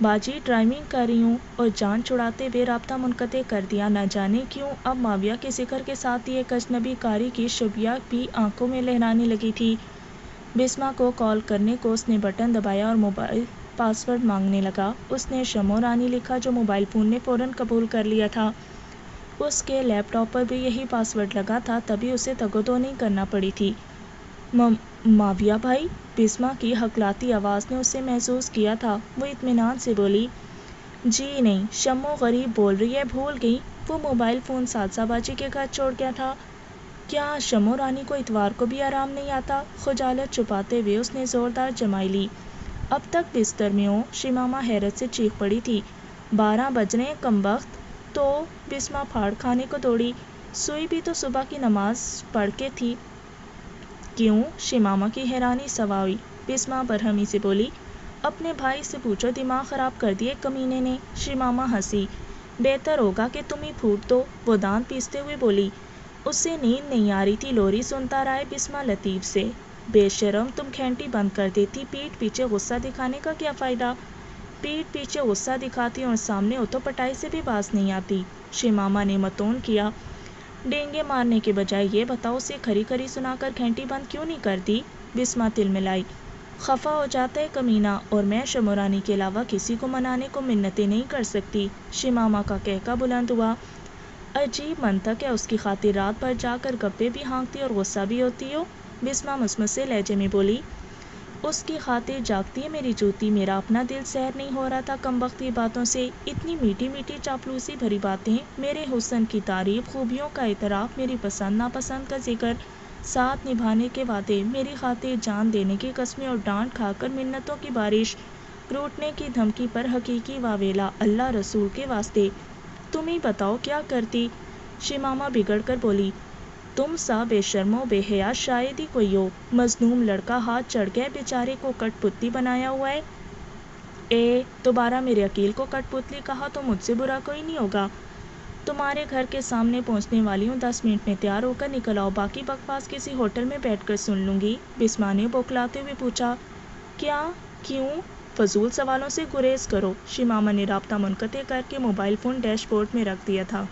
बाजी ड्राइविंग कर रही हूँ और जान छुड़ाते हुए रबता मुनक़ कर दिया। न जाने क्यों अब माविया के ज़िक्र के साथ ही एक अजनबी कारी की शुबिया भी आँखों में लहराने लगी थी। बिस्मा को कॉल करने को उसने बटन दबाया और मोबाइल पासवर्ड मांगने लगा। उसने शमो रानी लिखा जो मोबाइल फ़ोन ने फ़ौरन कबूल कर लिया था। उसके लैपटॉप पर भी यही पासवर्ड लगा था, तभी उसे तगोदो नहीं करना पड़ी थी। माविया भाई बिस्मा की हकलाती आवाज़ ने उसे महसूस किया था। वो इतमान से बोली, जी नहीं शमो गरीब बोल रही है, भूल गई। वो मोबाइल फ़ोन सादसाबाजी के घर छोड़ गया था। क्या शमो रानी को इतवार को भी आराम नहीं आता? खुजालत छुपाते हुए उसने ज़ोरदार जमाई ली। अब तक बिस्तर में हो, शिमामा हैरत से चीख पड़ी थी। बारह बज रहे कम वक्त तो बिस्मा फाड़ खाने को दौड़ी। सुई भी तो सुबह की नमाज़ पढ़ के थी। क्यों? शिमामा की हैरानी सवा हुई। बिस्मा बरहमी से बोली, अपने भाई से पूछो, दिमाग ख़राब कर दिए कमीने ने। शिमामा हँसी। बेहतर होगा कि तुम ही फूट दो, वो दांत पीसते हुए बोली। उससे नींद नहीं आ रही थी, लोरी सुनता रहा है बिस्मा लतीफ़ से। बेशरम तुम खेंटी बंद कर देती, पीठ पीछे गुस्सा दिखाने का क्या फ़ायदा? पीठ पीछे गुस्सा दिखाती और सामने हो तो पटाई से भी बाज नहीं आती। शिमामा ने मतोन किया। डेंगे मारने के बजाय ये बताओ, उसे खरी खरी सुनाकर खेंटी बंद क्यों नहीं करती? बिस्मा तिल मिलाई। खफा हो जाता है कमीना, और मैं शमोरानी के अलावा किसी को मनाने को मिन्नतें नहीं कर सकती शिमामा का कहका बुलंद हुआ। अजीब मंतक है उसकी खातिर रात भर जाकर गप्पे भी हाँकती और गुस्सा भी होती हो, बिस्मा मुसमसे लहजे में बोली। उसकी खातिर जागती है मेरी जूती मेरा अपना दिल सैर नहीं हो रहा था। कम वक्ती बातों से इतनी मीठी मीठी चापलूसी भरी बातें। मेरे हुसन की तारीफ़, खूबियों का इतराफ़, मेरी पसंद नापसंद का ज़िक्र, साथ निभाने के वादे, मेरी खातिर जान देने की कस्में और डांट खाकर मिन्नतों की बारिश रूटने की धमकी पर हकीकी वावेला, अल्लाह रसूल के वास्ते। तुम ही बताओ क्या करती? शिमामा बिगड़ कर बोली तुम सा बेशर्मो बेहया शायद ही कोई हो मजनूम लड़का हाथ चढ़ गया बेचारे को कठपुतली बनाया हुआ है। ए, दोबारा मेरे अकील को कठपुतली? कहा तो मुझसे बुरा कोई नहीं होगा। तुम्हारे घर के सामने पहुँचने वाली हूँ दस मिनट में तैयार होकर निकल आओ। बाकी बकवास किसी होटल में बैठकर सुन लूँगी। बिस्मा ने बोखलाते हुए पूछा, क्या? क्यों? फजूल सवालों से गुरेज करो। शिमामा ने रबता मुनकते करके मोबाइल फ़ोन डैशबोर्ड में रख दिया था।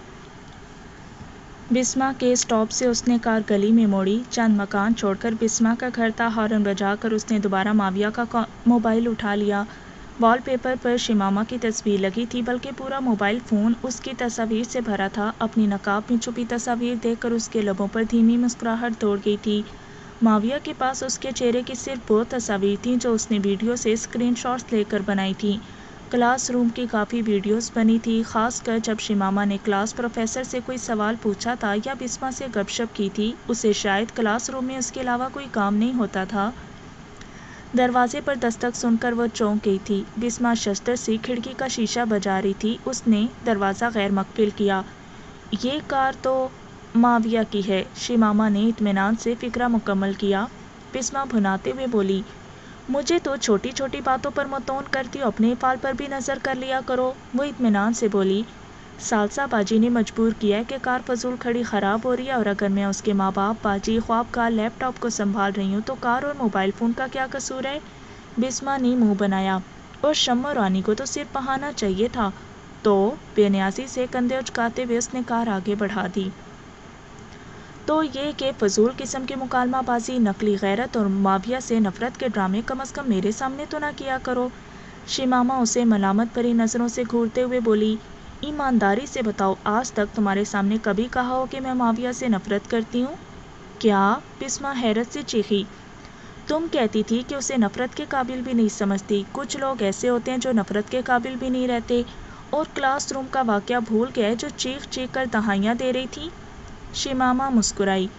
बिस्मा के स्टॉप से उसने कार गली में मोड़ी। चंद मकान छोड़कर बिस्मा का घर था हॉर्न बजाकर उसने दोबारा माविया का मोबाइल उठा लिया। वॉलपेपर पर शिमामा की तस्वीर लगी थी, बल्कि पूरा मोबाइल फ़ोन उसकी तस्वीर से भरा था। अपनी नकाब में छुपी तस्वीर देखकर उसके लबों पर धीमी मुस्कुराहट दौड़ गई थी। माविया के पास उसके चेहरे की सिर्फ़ वो तस्वीर थी जो उसने वीडियो से स्क्रीनशॉट्स लेकर बनाई थी। क्लासरूम की काफ़ी वीडियोस बनी थी, ख़ासकर जब शिमामा ने क्लास प्रोफेसर से कोई सवाल पूछा था या बिस्मा से गपशप की थी, उसे शायद क्लासरूम में उसके अलावा कोई काम नहीं होता था। दरवाजे पर दस्तक सुनकर वह चौंक गई थी। बिस्मा शस्त्र से खिड़की का शीशा बजा रही थी। उसने दरवाज़ा गैर मकफिल किया। ये कार तो माविया की है, शिमामा ने इतमान से फ़िक्रा मुकम्मल किया। बिस्मा भुनाते हुए बोली मुझे तो छोटी छोटी बातों पर मतौन करती हो अपने फाल पर भी नज़र कर लिया करो, वो इतमान से बोली। सालसा बाजी ने मजबूर किया है कि कार फजूल खड़ी ख़राब हो रही है और अगर मैं उसके माँ बाप बाजी, ख्वाब का लैपटॉप को संभाल रही हूँ तो कार और मोबाइल फ़ोन का क्या कसूर है? बिस्मा ने मुँह बनाया। और शम्मा रानी को तो सिर्फ़ बहाना चाहिए था। तो बेनियाजी से कंधे उचकाते हुए उसने कार आगे बढ़ा दी। तो ये कि फजूल किस्म की मुकालमाबाजी, नकली गैरत और माविया से नफ़रत के ड्रामे कम अज़ कम मेरे सामने तो ना किया करो। शिमामा उसे मलामत भरी नज़रों से घूरते हुए बोली, ईमानदारी से बताओ, आज तक तुम्हारे सामने कभी कहा हो कि मैं माविया से नफ़रत करती हूँ? क्या बिस्मा हैरत से चीखी? तुम कहती थी कि उसे नफ़रत के काबिल भी नहीं समझती। कुछ लोग ऐसे होते हैं जो नफ़रत के काबिल भी नहीं रहते। और क्लासरूम का वाक़ भूल गए जो चीख चीख कर दहाइयाँ दे रही थी। शिमामा मुस्कुराई।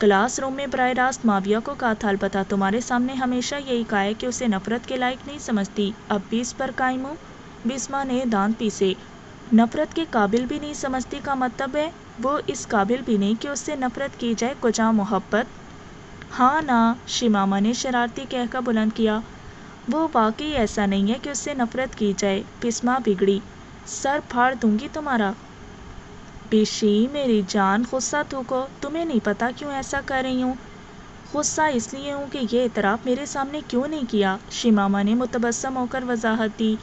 क्लासरूम में बर रास्त माविया को कहा था अलबत्ता तुम्हारे सामने हमेशा यही कहा है कि उसे नफ़रत के लायक नहीं समझती। अब भी इस पर कायम हूँ। बिस्मा ने दांत पीसे। नफ़रत के काबिल भी नहीं समझती का मतलब है? वो इस काबिल भी नहीं कि उससे नफ़रत की जाए कुजा मोहब्बत? हाँ ना, शिमामा ने शरारती कहकर बुलंद किया। वो वाकई ऐसा नहीं है कि उससे नफ़रत की जाए। बिस्मा बिगड़ी। सर फाड़ दूँगी तुम्हारा। बेशी मेरी जान गुस्सा थूको तुम्हें नहीं पता क्यों ऐसा कर रही हूँ? गुस्सा इसलिए हूँ कि ये इतराफ़ मेरे सामने क्यों नहीं किया? शिमामा ने मुतबसम होकर वजाहत दी।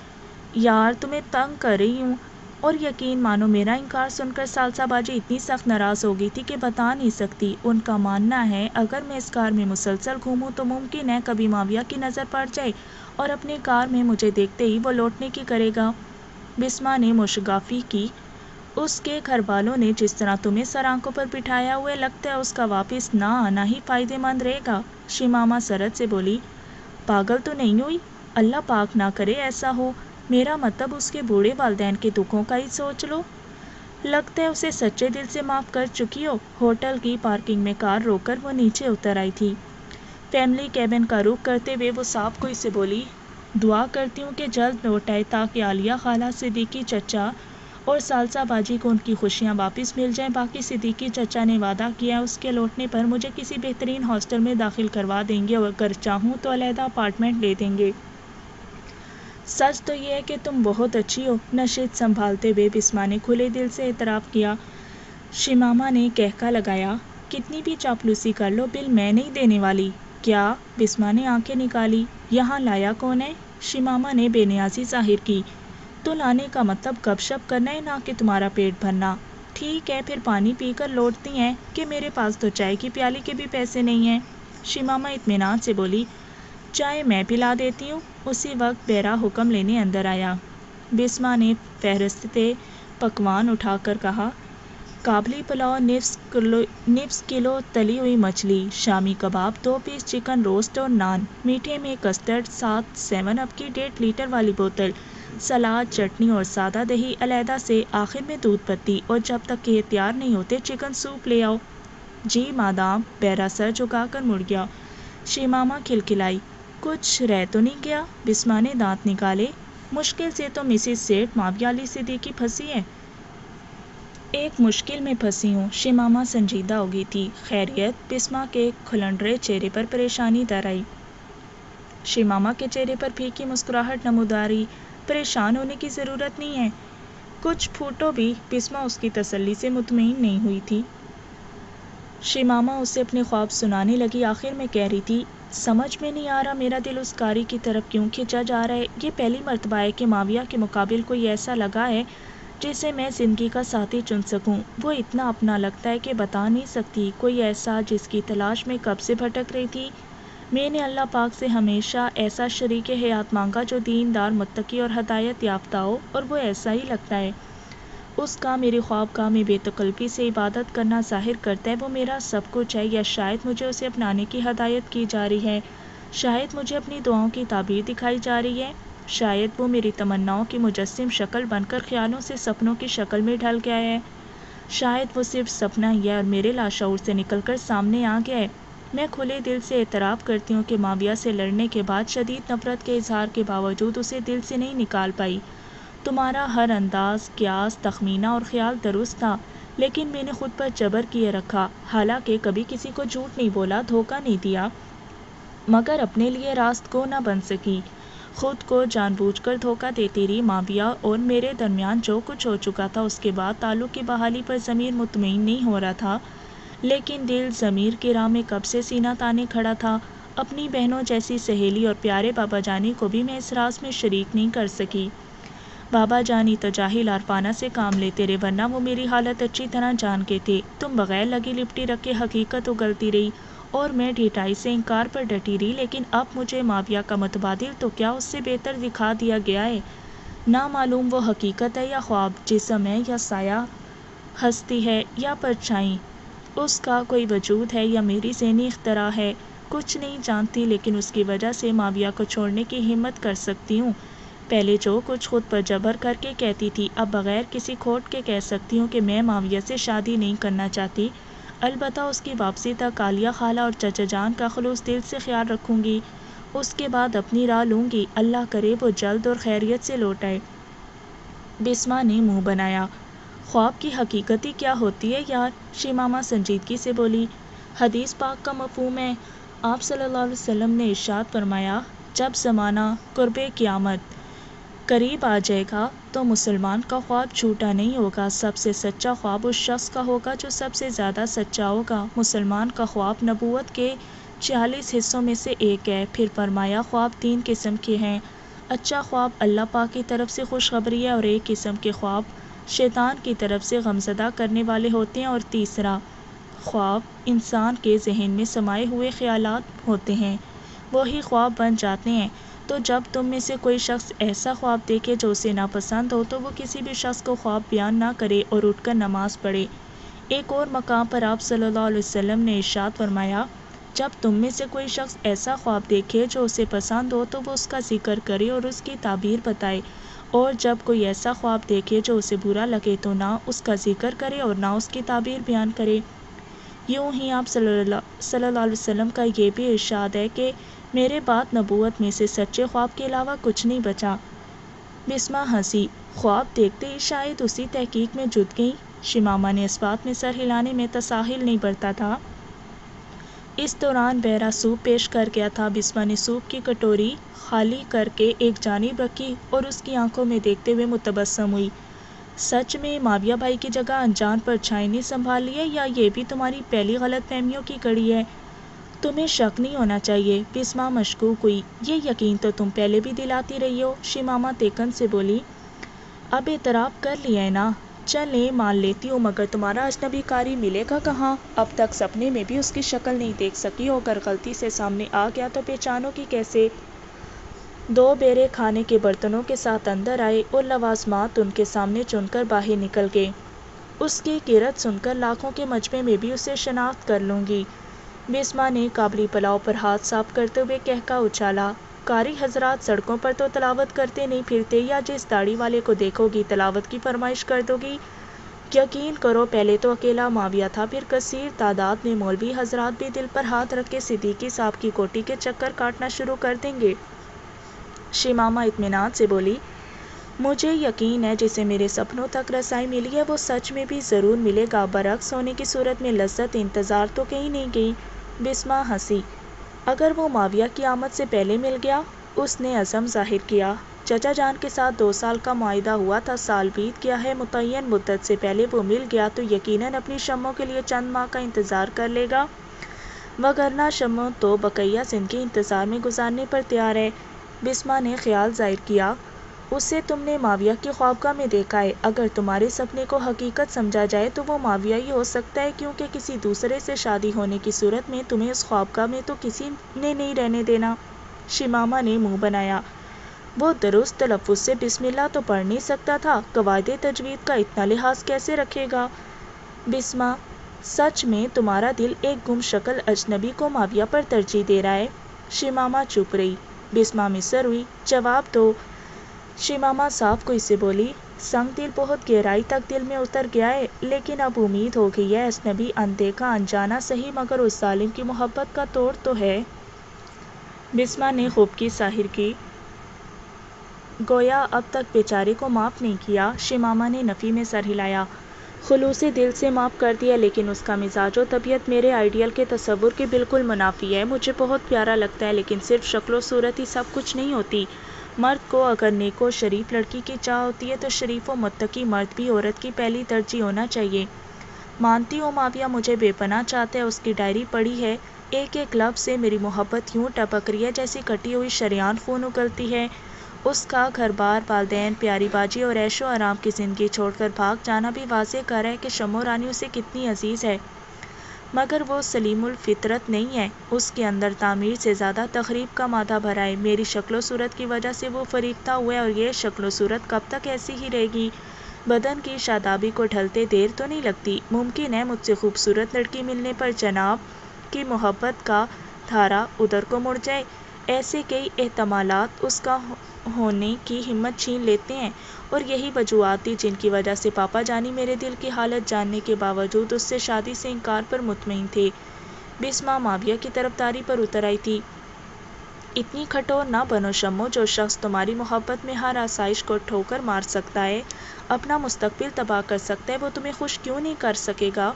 यार, तुम्हें तंग कर रही हूँ। और यकीन मानो मेरा इनकार सुनकर सालसा बाजी इतनी सख्त नाराज़ हो गई थी कि बता नहीं सकती। उनका मानना है, अगर मैं इस कार में मुसलसल घूमूं तो मुमकिन है कभी माविया की नज़र पड़ जाए और अपनी कार में मुझे देखते ही वो लौटने की करेगा। बिस्मा ने मुशगाफ़ी की। उसके घर वालों ने जिस तरह तुम्हें सर आँखों पर बिठाया हुए लगता है, उसका वापस ना आना ही फ़ायदेमंद रहेगा। शिमामा सरद से बोली, पागल तो नहीं हुई? अल्लाह पाक ना करे ऐसा हो। मेरा मतलब उसके बूढ़े वालदेन के दुखों का ही सोच लो। लगता है उसे सच्चे दिल से माफ़ कर चुकी हो। होटल की पार्किंग में कार रोककर वो नीचे उतर आई थी। फैमिली कैबिन का रुख करते हुए वो साफ़ कोई से बोली, दुआ करती हूँ कि जल्द लौट आए ताकि आलिया खाला सिद्दीकी चचा और सालसा बाजी को उनकी खुशियाँ वापस मिल जाएँ। बाकी सिद्दीकी चचा ने वादा किया, उसके लौटने पर मुझे किसी बेहतरीन हॉस्टल में दाखिल करवा देंगे और अगर चाहूँ तो अलहदा अपार्टमेंट ले देंगे। सच तो ये है कि तुम बहुत अच्छी हो नशीद संभालते हुए बिस्मा ने खुले दिल से एतराफ़ किया। शिमामा ने कहका लगाया, कितनी भी चापलूसी कर लो, बिल मैं नहीं देने वाली। क्या? बिस्मा ने आँखें निकाली। यहाँ लाया कौन है? शिमामा ने बेनियाजी ज़ाहिर की। तो लाने का मतलब गपशप करना है ना कि तुम्हारा पेट भरना। ठीक है, फिर पानी पीकर लौटती हैं कि मेरे पास तो चाय की प्याली के भी पैसे नहीं हैं। शिमामा इतमान से बोली, चाय मैं पिला देती हूँ। उसी वक्त बेरा हुक्म लेने अंदर आया। बिस्मा ने फहरस्ते पकवान उठाकर कहा, काबली पुलाव निप्स किलो, निफ्स किलो तली हुई मछली, शामी कबाब, दो पीस चिकन रोस्ट और नान, मीठे में कस्टर्ड सात, सेवन अप की डेढ़ लीटर वाली बोतल सलाद, चटनी और सादा दही अलहदा से आखिर में दूध पत्ती और जब तक के तैयार नहीं होते, चिकन सूप ले आओ। जी मादाम बैरा सर झुकाकर मुड़ गया। शीमामा खिलखिलाई। कुछ रह तो नहीं गया? बिस्मा ने दांत निकाले। मुश्किल से तो मिसिस सेठ मावियाली से देखी फंसी है। एक मुश्किल में फंसी हूँ। शिमामा संजीदा हो गई थी। खैरियत, बिस्मा के खुलंडरे चेहरे पर परेशानी दर आई। शिमामा के चेहरे पर फीकी मुस्कुराहट नमोदारी। परेशान होने की ज़रूरत नहीं है। कुछ फूटो भी बिस्मा उसकी तसल्ली से मुतमिन नहीं हुई थी। शिमामा उसे अपने ख्वाब सुनाने लगी, आखिर में कह रही थी, समझ में नहीं आ रहा मेरा दिल उस कारी की तरफ़ क्यों खिंचा जा रहा है? ये पहली मरतबा है कि माविया के मुकाबिल कोई ऐसा लगा है जिसे मैं ज़िंदगी का साथी चुन सकूँ। वो इतना अपना लगता है कि बता नहीं सकती, कोई ऐसा जिसकी तलाश में कब से भटक रही थी मैंने अल्लाह पाक से हमेशा ऐसा शरीक हयात मांगा, जो दीनदार मतकी और हदायत याफ्ता हो, और वो ऐसा ही लगता है। उसका मेरे ख्वाब का, में बेतकल्फ़ी से इबादत करना ज़ाहिर करता है, वो मेरा सब कुछ है, या शायद मुझे उसे अपनाने की हदायत की जा रही है। शायद मुझे अपनी दुआओं की ताबीर दिखाई जा रही है। शायद वो मेरी तमन्नाओं की मुजस्म शक्ल बनकर ख्यालों से सपनों की शक्ल में ढल गया है। शायद वो सिर्फ़ सपना ही है और मेरे लाशूर से निकलकर सामने आ गया है। मैं खुले दिल से एतराफ़ करती हूँ कि माविया से लड़ने के बाद शदीद नफ़रत के इजहार के बावजूद उसे दिल से नहीं निकाल पाई। तुम्हारा हर अंदाज, क्यास, तखमीना और ख्याल दुरुस्त था, लेकिन मैंने खुद पर जबर किए रखा। हालाँकि कभी किसी को झूठ नहीं बोला, धोखा नहीं दिया, मगर अपने लिए रास्त को ना बन सकी। खुद को जानबूझकर धोखा देती रही माविया और मेरे दरमियान जो कुछ हो चुका था, उसके बाद ताल्लुक़ की बहाली पर ज़मीर मुतमिन नहीं हो रहा था। लेकिन दिल ज़मीर की राह में कब से सीना ताने खड़ा था, अपनी बहनों जैसी सहेली और प्यारे बाबा जानी को भी मैं इस रास में शरीक नहीं कर सकी। बाबा जानी तो जाहिल आरपाना से काम लेते रहे, वरना वो मेरी हालत अच्छी तरह जान के थे। तुम बगैर लगी लिपटी रख के हकीकत उगलती रही और मैं ढिठाई से इनकार पर डटी रही, लेकिन अब मुझे माविया का मतबादिल तो क्या उससे बेहतर दिखा दिया गया है? ना मालूम वो हकीकत है या ख्वाब, जिसम है या साया हस्ती है या परछाई। उसका कोई वजूद है या मेरी जहनी अख्तरा है? कुछ नहीं जानती, लेकिन उसकी वजह से माविया को छोड़ने की हिम्मत कर सकती हूँ। पहले जो कुछ खुद पर जबर करके कहती थी, अब बग़ैर किसी खोट के कह सकती हूँ कि मैं माविया से शादी नहीं करना चाहती। अलबत् उसकी वापसी तक आलिया खाला और चचा जान का खलूस दिल से ख्याल रखूँगी। उसके बाद अपनी राह लूँगी। अल्लाह करे वो जल्द और खैरियत से लौट आए। बिस्मा ने मुँह बनाया। ख्वाब की हकीकत क्या होती है, यार? शिमामा संजीदगी से बोली, हदीस पाक का मफहूम है। आप सल्लल्लाहु अलैहि वसल्लम ने इशाद फरमाया, जब ज़माना कुर्ब क़ियामत करीब आ जाएगा तो मुसलमान का ख्वाब झूठा नहीं होगा। सबसे सच्चा ख्वाब उस शख्स का होगा, जो सबसे ज़्यादा सच्चा होगा। मुसलमान का ख्वाब नबूत के चालीस हिस्सों में से एक है। फिर फरमाया, ख्वाब तीन किस्म के हैं। अच्छा ख्वाब अल्लाह पाक की तरफ़ से खुशखबरी है और एक किस्म के ख्वाब शैतान की तरफ़ से गमजदा करने वाले होते हैं और तीसरा, ख्वाब इंसान के जहन में समाये हुए ख्याल होते हैं। वही ख्वाब बन जाते हैं। तो जब तुम में से कोई शख्स ऐसा ख्वाब देखे जो उसे नापसंद हो तो वो किसी भी शख्स को ख्वाब बयान ना करे और उठकर नमाज़ पढ़े। एक और मकाम पर आप सल्लल्लाहु अलैहि वसल्लम ने इशाद फरमाया, जब तुम में से कोई शख्स ऐसा ख्वाब देखे जो उसे पसंद हो तो वो उसका ज़िक्र करे और उसकी ताबीर बताए। और जब कोई ऐसा ख्वाब देखे जो उसे बुरा लगे तो ना उसका ज़िक्र करे और ना उसकी ताबीर बयान करे। यूँ ही आप सल्लल्लाहु वसल्लम का ये भी इरशाद है कि मेरे बाद नबूवत में से सच्चे ख्वाब के अलावा कुछ नहीं बचा। बिस्मा हँसी, ख्वाब देखते ही शायद उसी तहकीक में जुट गई। शिमामा ने इस बात में सर हिलाने में तसाहिल नहीं बरता था। इस दौरान बहरा सूप पेश कर गया था। बिस्मा ने सूप की कटोरी खाली करके एक जानिब रखी और उसकी आँखों में देखते हुए मुतबसम हुई। सच में माविया भाई की जगह अनजान पर छाई नहीं संभाल लिया या ये भी तुम्हारी पहली गलत फहमियों की कड़ी है? तुम्हें शक नहीं होना चाहिए। बिस्मा मशकूक हुई। ये यकीन तो तुम पहले भी दिलाती रही हो, शिमामा तेकन से बोली। अब एतराफ़ कर लिया है ना। चले, मान लेती हूँ, मगर तुम्हारा अजनबी कारी मिलेगा कहाँ? अब तक सपने में भी उसकी शक्ल नहीं देख सकी हो अगर गलती से सामने आ गया तो पहचानो कि कैसे? दो बेरे खाने के बर्तनों के साथ अंदर आए और लवाजमात उनके सामने चुनकर बाहर निकल गए उसकी किरत सुनकर लाखों के मजबे में भी उसे शनाख्त कर लूँगी। बिस्मा ने काबली पुलाव पर हाथ साफ़ करते हुए कहका उछाला। कारी हजरात सड़कों पर तो तलावत करते नहीं फिरते या जिस दाढ़ी वाले को देखोगी तलावत की फरमाइश कर दोगी। यकीन करो, पहले तो अकेला माविया था, फिर कसीर तादाद में मौलवी हजरात भी दिल पर हाथ रख के सिद्दीकी साहब की कोटी के चक्कर काटना शुरू कर देंगे। शिमामा इतमान से बोली, मुझे यकीन है, जिसे मेरे सपनों तक रसाई मिली है, वो सच में भी ज़रूर मिलेगा। बरक्स होने की सूरत में लज्जत, इंतज़ार तो कहीं नहीं गई। बिस्मा हँसी अगर वो माविया की आमद से पहले मिल गया, उसने अज़म ज़ाहिर किया। चचा जान के साथ दो साल का माहा हुआ था, साल बीत गया है मुतन मुद्दत से पहले वो मिल गया तो यकीनन अपनी शमों के लिए चंद माह का इंतज़ार कर लेगा। वगरना शमों तो बकैया ज़िंदगी इंतज़ार में गुजारने पर तैयार है, बिस्मा ने ख्याल ज़ाहिर किया। उसे तुमने माविया की ख्वाबगाह में देखा है। अगर तुम्हारे सपने को हकीकत समझा जाए तो वो माविया ही हो सकता है, क्योंकि किसी दूसरे से शादी होने की सूरत में तुम्हें उस ख्वाबगाह में तो किसी ने नहीं रहने देना। शिमामा ने मुँह बनाया। वो दुरुस्त तलफ़ से बिस्मिल्लाह तो पढ़ नहीं सकता था, कवायद तजवीद का इतना लिहाज कैसे रखेगा? बिस्मा, सच में तुम्हारा दिल एक गुम शक्ल अजनबी को माविया पर तरजीह दे रहा है? शिमामा चुप रही। बिस्मा मिसर हुई। जवाब दो। शिमामा साफ़ को इसे बोली, संग दिल बहुत गहराई तक दिल में उतर गया है, लेकिन अब उम्मीद हो गई है अजनबी अनदेखा, अनजाना सही, मगर उस सालिम की मोहब्बत का तोड़ तो है। बिस्मा ने खूब की साहिर की। गोया, अब तक बेचारे को माफ़ नहीं किया शिमामा ने नफ़ी में सर हिलाया। खलूस दिल से माफ़ कर दिया, लेकिन उसका मिजाज और तबीयत मेरे आइडियल के तस्वुर के बिल्कुल मुनाफी है। मुझे बहुत प्यारा लगता है, लेकिन सिर्फ़ शक्ल सूरत ही सब कुछ नहीं होती। मर्द को अगर नेको शरीफ लड़की की चाह होती है तो शरीफ व मुत्तकी मर्द भी औरत की पहली तरजीह होना चाहिए। मानती हूँ माविया मुझे बेपना चाहते हैं, उसकी डायरी पढ़ी है। एक एक लफ्ज़ से मेरी मोहब्बत यूँ टपक रही है, जैसी कटी हुई शरियान खून उगलती है। उसका घर बार वालदेन प्यारी बाजी और ऐशो आराम की ज़िंदगी छोड़कर भाग जाना भी वाजे कर है कि शमो रानी उसे कितनी अज़ीज़ है। मगर वो सलीमुल फितरत नहीं है। उसके अंदर तामीर से ज़्यादा तकरीब का मादा भरा है। मेरी शक्ल सूरत की वजह से वो फरीकता हुआ है और ये शक्ल सूरत कब तक ऐसी ही रहेगी? बदन की शादाबी को ढलते देर तो नहीं लगती। मुमकिन है मुझसे खूबसूरत लड़की मिलने पर जनाब की मोहब्बत का धारा उधर को मुड़ जाए। ऐसे कई एहतमालात उसका होने की हिम्मत छीन लेते हैं। और यही वजूहत थी जिनकी वजह से पापा जानी मेरे दिल की हालत जानने के बावजूद उससे शादी से इनकार पर मुतमिन थे। बिस्मा माविया की तरफदारी पर उतर आई थी। इतनी कठोर ना बनो शमो जो शख्स तुम्हारी मोहब्बत में हर आसाइश को ठोकर मार सकता है, अपना मुस्तकबिल तबाह कर सकता है, वो तुम्हें खुश क्यों नहीं कर सकेगा?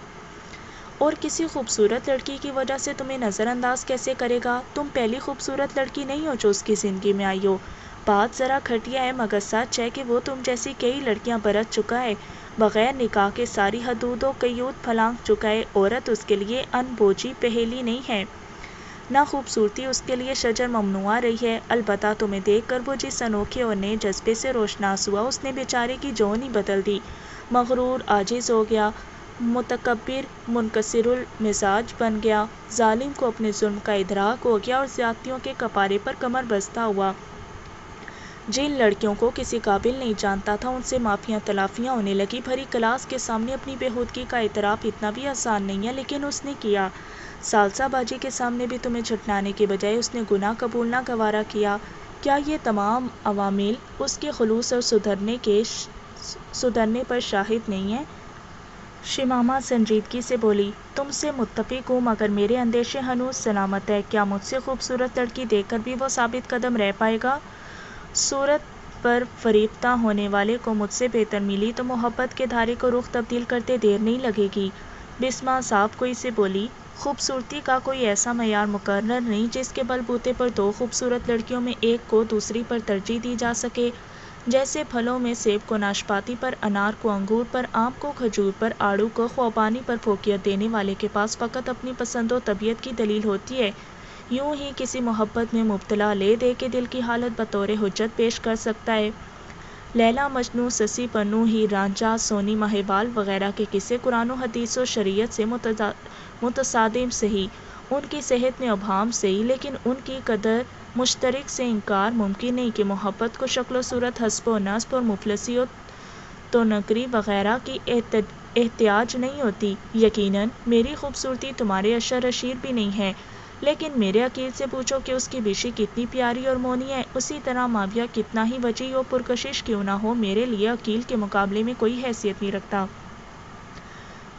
और किसी खूबसूरत लड़की की वजह से तुम्हें नज़रअंदाज कैसे करेगा? तुम पहली खूबसूरत लड़की नहीं हो जो उसकी ज़िंदगी में आई हो। बात ज़रा खटिया है, मगर सच है कि वो तुम जैसी कई लड़कियाँ बरत चुका है। बग़ैर निकाह के सारी हदूदों कयूद फलांग चुका है, औरत उसके लिए अनबोझी पहेली नहीं है। ना खूबसूरती उसके लिए शजर ममनुआ रही है। अलबत् तुम्हें देख कर वो जिस अनोखे और नए जज्बे से रोशनास हुआ, उसने बेचारे की जोन ही बदल दी। मगरूर, आजिज़ हो गया मुतकबिर मुनकसरुल मिजाज बन गया। जालिम को अपने जुल्म का इधराक हो गया और ज़्यादतियों के कपारे पर कमर बसता हुआ जिन लड़कियों को किसी काबिल नहीं जानता था, उनसे माफ़ियाँ, तलाफ़ियाँ होने लगी। भरी क्लास के सामने अपनी बेहूदगी का इतराफ़ इतना भी आसान नहीं है, लेकिन उसने किया। सालसा बाजी के सामने भी तुम्हें झुटलाने के बजाय उसने गुनाह कबूलना गवारा किया। क्या ये तमाम अवामिल उसके खलूस और सुधरने के सुधरने पर शाहिद नहीं है? शिमामा संजीदगी से बोली, तुमसे मुत्तफिक हूँ, मगर मेरे अंदेशे हनूज सलामत है। क्या मुझसे खूबसूरत लड़की देखकर भी वो साबित कदम रह पाएगा? सूरत पर फरीबता होने वाले को मुझसे बेहतर मिली तो मोहब्बत के धारे को रुख तब्दील करते देर नहीं लगेगी। बिस्मा कोई से बोली, खूबसूरती का कोई ऐसा मैार मुकर नहीं जिसके बलबूते पर दो खूबसूरत लड़कियों में एक को दूसरी पर तरजीह दी जा सके। जैसे फलों में सेब को नाशपाती पर, अनार को अंगूर पर, आम को खजूर पर, आड़ू को ख्वाबानी पर फोकियत देने वाले के पास फ़कत अपनी पसंद और तबीयत की दलील होती है। यूँ ही किसी मोहब्बत में मुबतला ले दे के दिल की हालत बतौर हजत पेश कर सकता है। लैला मजनू, ससी पन्नू, ही रांझा सोनी महवाल वगैरह के किस्से कुरान हदीस व शरीयत से मुतसादिम सही। उनकी सेहत में अभाम सही, लेकिन उनकी कदर मुश्तरक से इनकार मुमकिन नहीं कि मोहब्बत को शक्ल सूरत, हसब व नस्ब और मुफलसी तो नकरी वगैरह की एहतियाज नहीं होती। यकीनन, मेरी खूबसूरती तुम्हारे अशर रशीर भी नहीं है। लेकिन मेरे अकील से पूछो कि उसकी बिशी कितनी प्यारी और मोनी है। उसी तरह माविया, कितना ही वजी और पुरकशिश क्यों ना हो, मेरे लिए अकील के मुकाबले में कोई हैसियत नहीं रखता।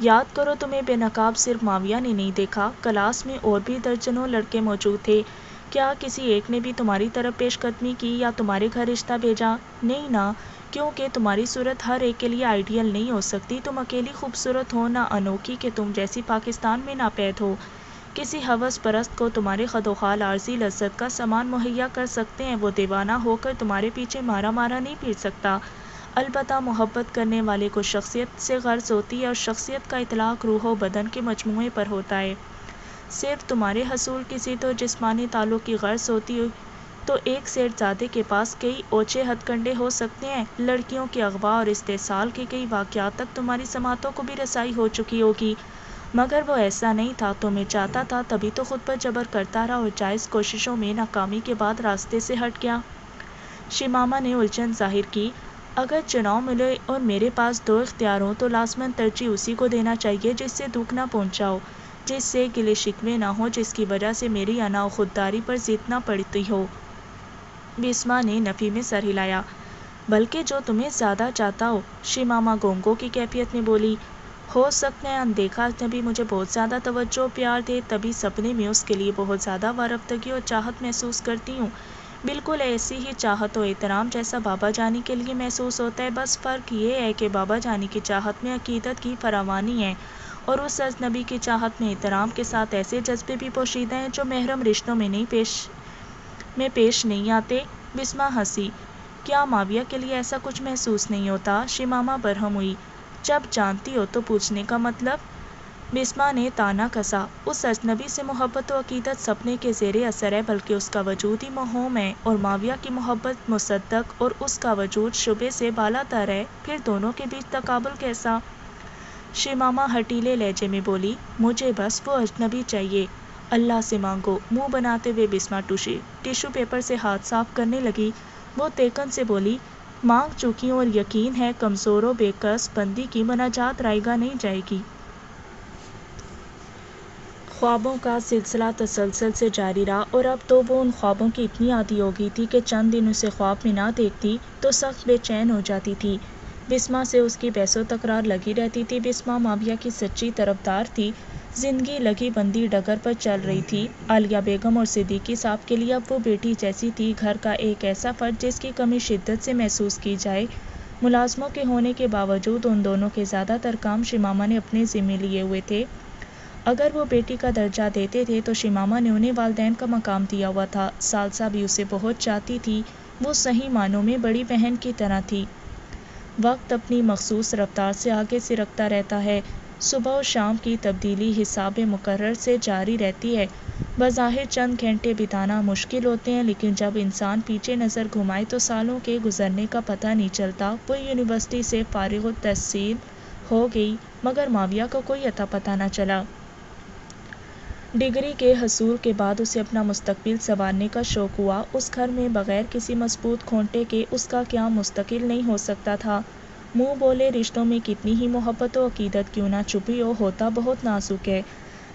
याद करो, तुम्हें बेनकाब सिर्फ़ माविया ने नहीं देखा, क्लास में और भी दर्जनों लड़के मौजूद थे। क्या किसी एक ने भी तुम्हारी तरफ़ पेशकदमी की या तुम्हारे घर रिश्ता भेजा? नहीं ना, क्योंकि तुम्हारी सूरत हर एक के लिए आइडियल नहीं हो सकती। तुम अकेली खूबसूरत हो ना अनोखी कि तुम जैसी पाकिस्तान में ना पैद हो। किसी हवस परस्त को तुम्हारे खदोखाल आरजी लज्जत का सामान मुहैया कर सकते हैं। वो दीवाना होकर तुम्हारे पीछे मारा मारा नहीं फिर सकता। अलबत् मोहब्बत करने वाले को शख्सियत से गर्ज होती है और शख्सियत का इतलाक़ रूह बदन के मजमू पर होता है। सिर्फ़ तुम्हारे हसूल किसी तो जिसमानी ताल्लुक़ की गर्ज होती है तो एक सेठजादे के पास कई ओछे हथकंडे हो सकते हैं। लड़कियों के अगवा और इस्तेसाल के कई वाक़ात तक तुम्हारी समातों को भी रसाई हो चुकी होगी। मगर वो ऐसा नहीं था तो मैं चाहता था, तभी तो खुद पर जबर करता रहा और जायज़ कोशिशों में नाकामी के बाद रास्ते से हट गया। शिमामा ने उलझन ज़ाहिर की, अगर चुनाव मिले और मेरे पास दो इख्तियार हों तो लाजमन तरजीह उसी को देना चाहिए जिससे दुख ना पहुँचाओ, जिससे गिले शिकवे ना हो, जिसकी वजह से मेरी अना खुददारी पर जीतना पड़ती हो। बिस्मा ने नफ़ी में सर हिलाया। बल्कि जो तुम्हें ज़्यादा चाहता हो, शिमामा गोंगो की कैफियत में बोली हो सकता है, अनदेखा। नबी मुझे बहुत ज़्यादा तवज्जो, प्यार दे, तभी सपने में उसके लिए बहुत ज़्यादा वारफ्तगी और चाहत महसूस करती हूँ। बिल्कुल ऐसी ही चाहत और एहतराम जैसा बाबा जानी के लिए महसूस होता है। बस फ़र्क ये है कि बाबा जानी की चाहत में अकीदत की फरावानी है और उस अजनबी की चाहत में एहतराम के साथ ऐसे जज्बे भी पोशीदा हैं जो महरम रिश्तों में नहीं पेश, में पेश नहीं आते। बिस्मा हँसी, क्या माविया के लिए ऐसा कुछ महसूस नहीं होता? शिमामा बरहम हुई। जब जानती हो तो पूछने का मतलब? बिस्मा ने ताना कसा। उस अजनबी से मोहब्बत व अकीदत सपने के जेर असर है, बल्कि उसका वजूद ही मोहम है और माविया की मोहब्बत मुसद्दक और उसका वजूद शुबे से बाला तर है। फिर दोनों के बीच तकाबुल कैसा? शिमामा हटीले लहजे में बोली, मुझे बस वो अजनबी चाहिए। अल्लाह से मांगो। मुँह बनाते हुए बिस्मा टूशी। टिश्यू पेपर से हाथ साफ़ करने लगी। वो तेकन से बोली मांग चुकी और यकीन है कमज़ोरों बेकस बंदी की मनाजात रायगा नहीं जाएगी। ख्वाबों का सिलसिला तसलसल से जारी रहा और अब तो वो उन ख्वाबों की इतनी आदि हो गई थी कि चंद दिन उसे ख्वाब में ना देखती तो सख्त बेचैन हो जाती थी। बिस्मा से उसकी पैसों तकरार लगी रहती थी। बिस्मा माविया की सच्ची तरफदार थी। ज़िंदगी लगी बंदी डगर पर चल रही थी। आलिया बेगम और सिद्दीकी साहब के लिए अब वो बेटी जैसी थी। घर का एक ऐसा फ़र्द जिसकी कमी शिद्दत से महसूस की जाए। मुलाजमों के होने के बावजूद उन दोनों के ज़्यादातर काम शिमामा ने अपने ज़िम्मे लिए हुए थे। अगर वो बेटी का दर्जा देते थे तो शिमामा ने उन्हें वालदेन का मकाम दिया हुआ था। सालसा भी उसे बहुत चाहती थी। वो सही मानों में बड़ी बहन की तरह थी। वक्त अपनी मखसूस रफ्तार से आगे से रखता रहता है। सुबह और शाम की तब्दीली हिसाब मुकर से जारी रहती है। बज़ाहिर चंद घंटे बिताना मुश्किल होते हैं, लेकिन जब इंसान पीछे नज़र घुमाए तो सालों के गुजरने का पता नहीं चलता। वो यूनिवर्सिटी से फारग तहसील हो गई, मगर माविया को कोई अता पता ना चला। डिग्री के हसूल के बाद उसे अपना मुस्तकबिल संवारने का शौक़ हुआ। उस घर में बग़ैर किसी मज़बूत खोंटे के उसका क्या मुस्तकिल नहीं हो सकता था? मुँह बोले, रिश्तों में कितनी ही मोहब्बत व अकीदत क्यों ना छुपी हो, होता बहुत नाजुक है।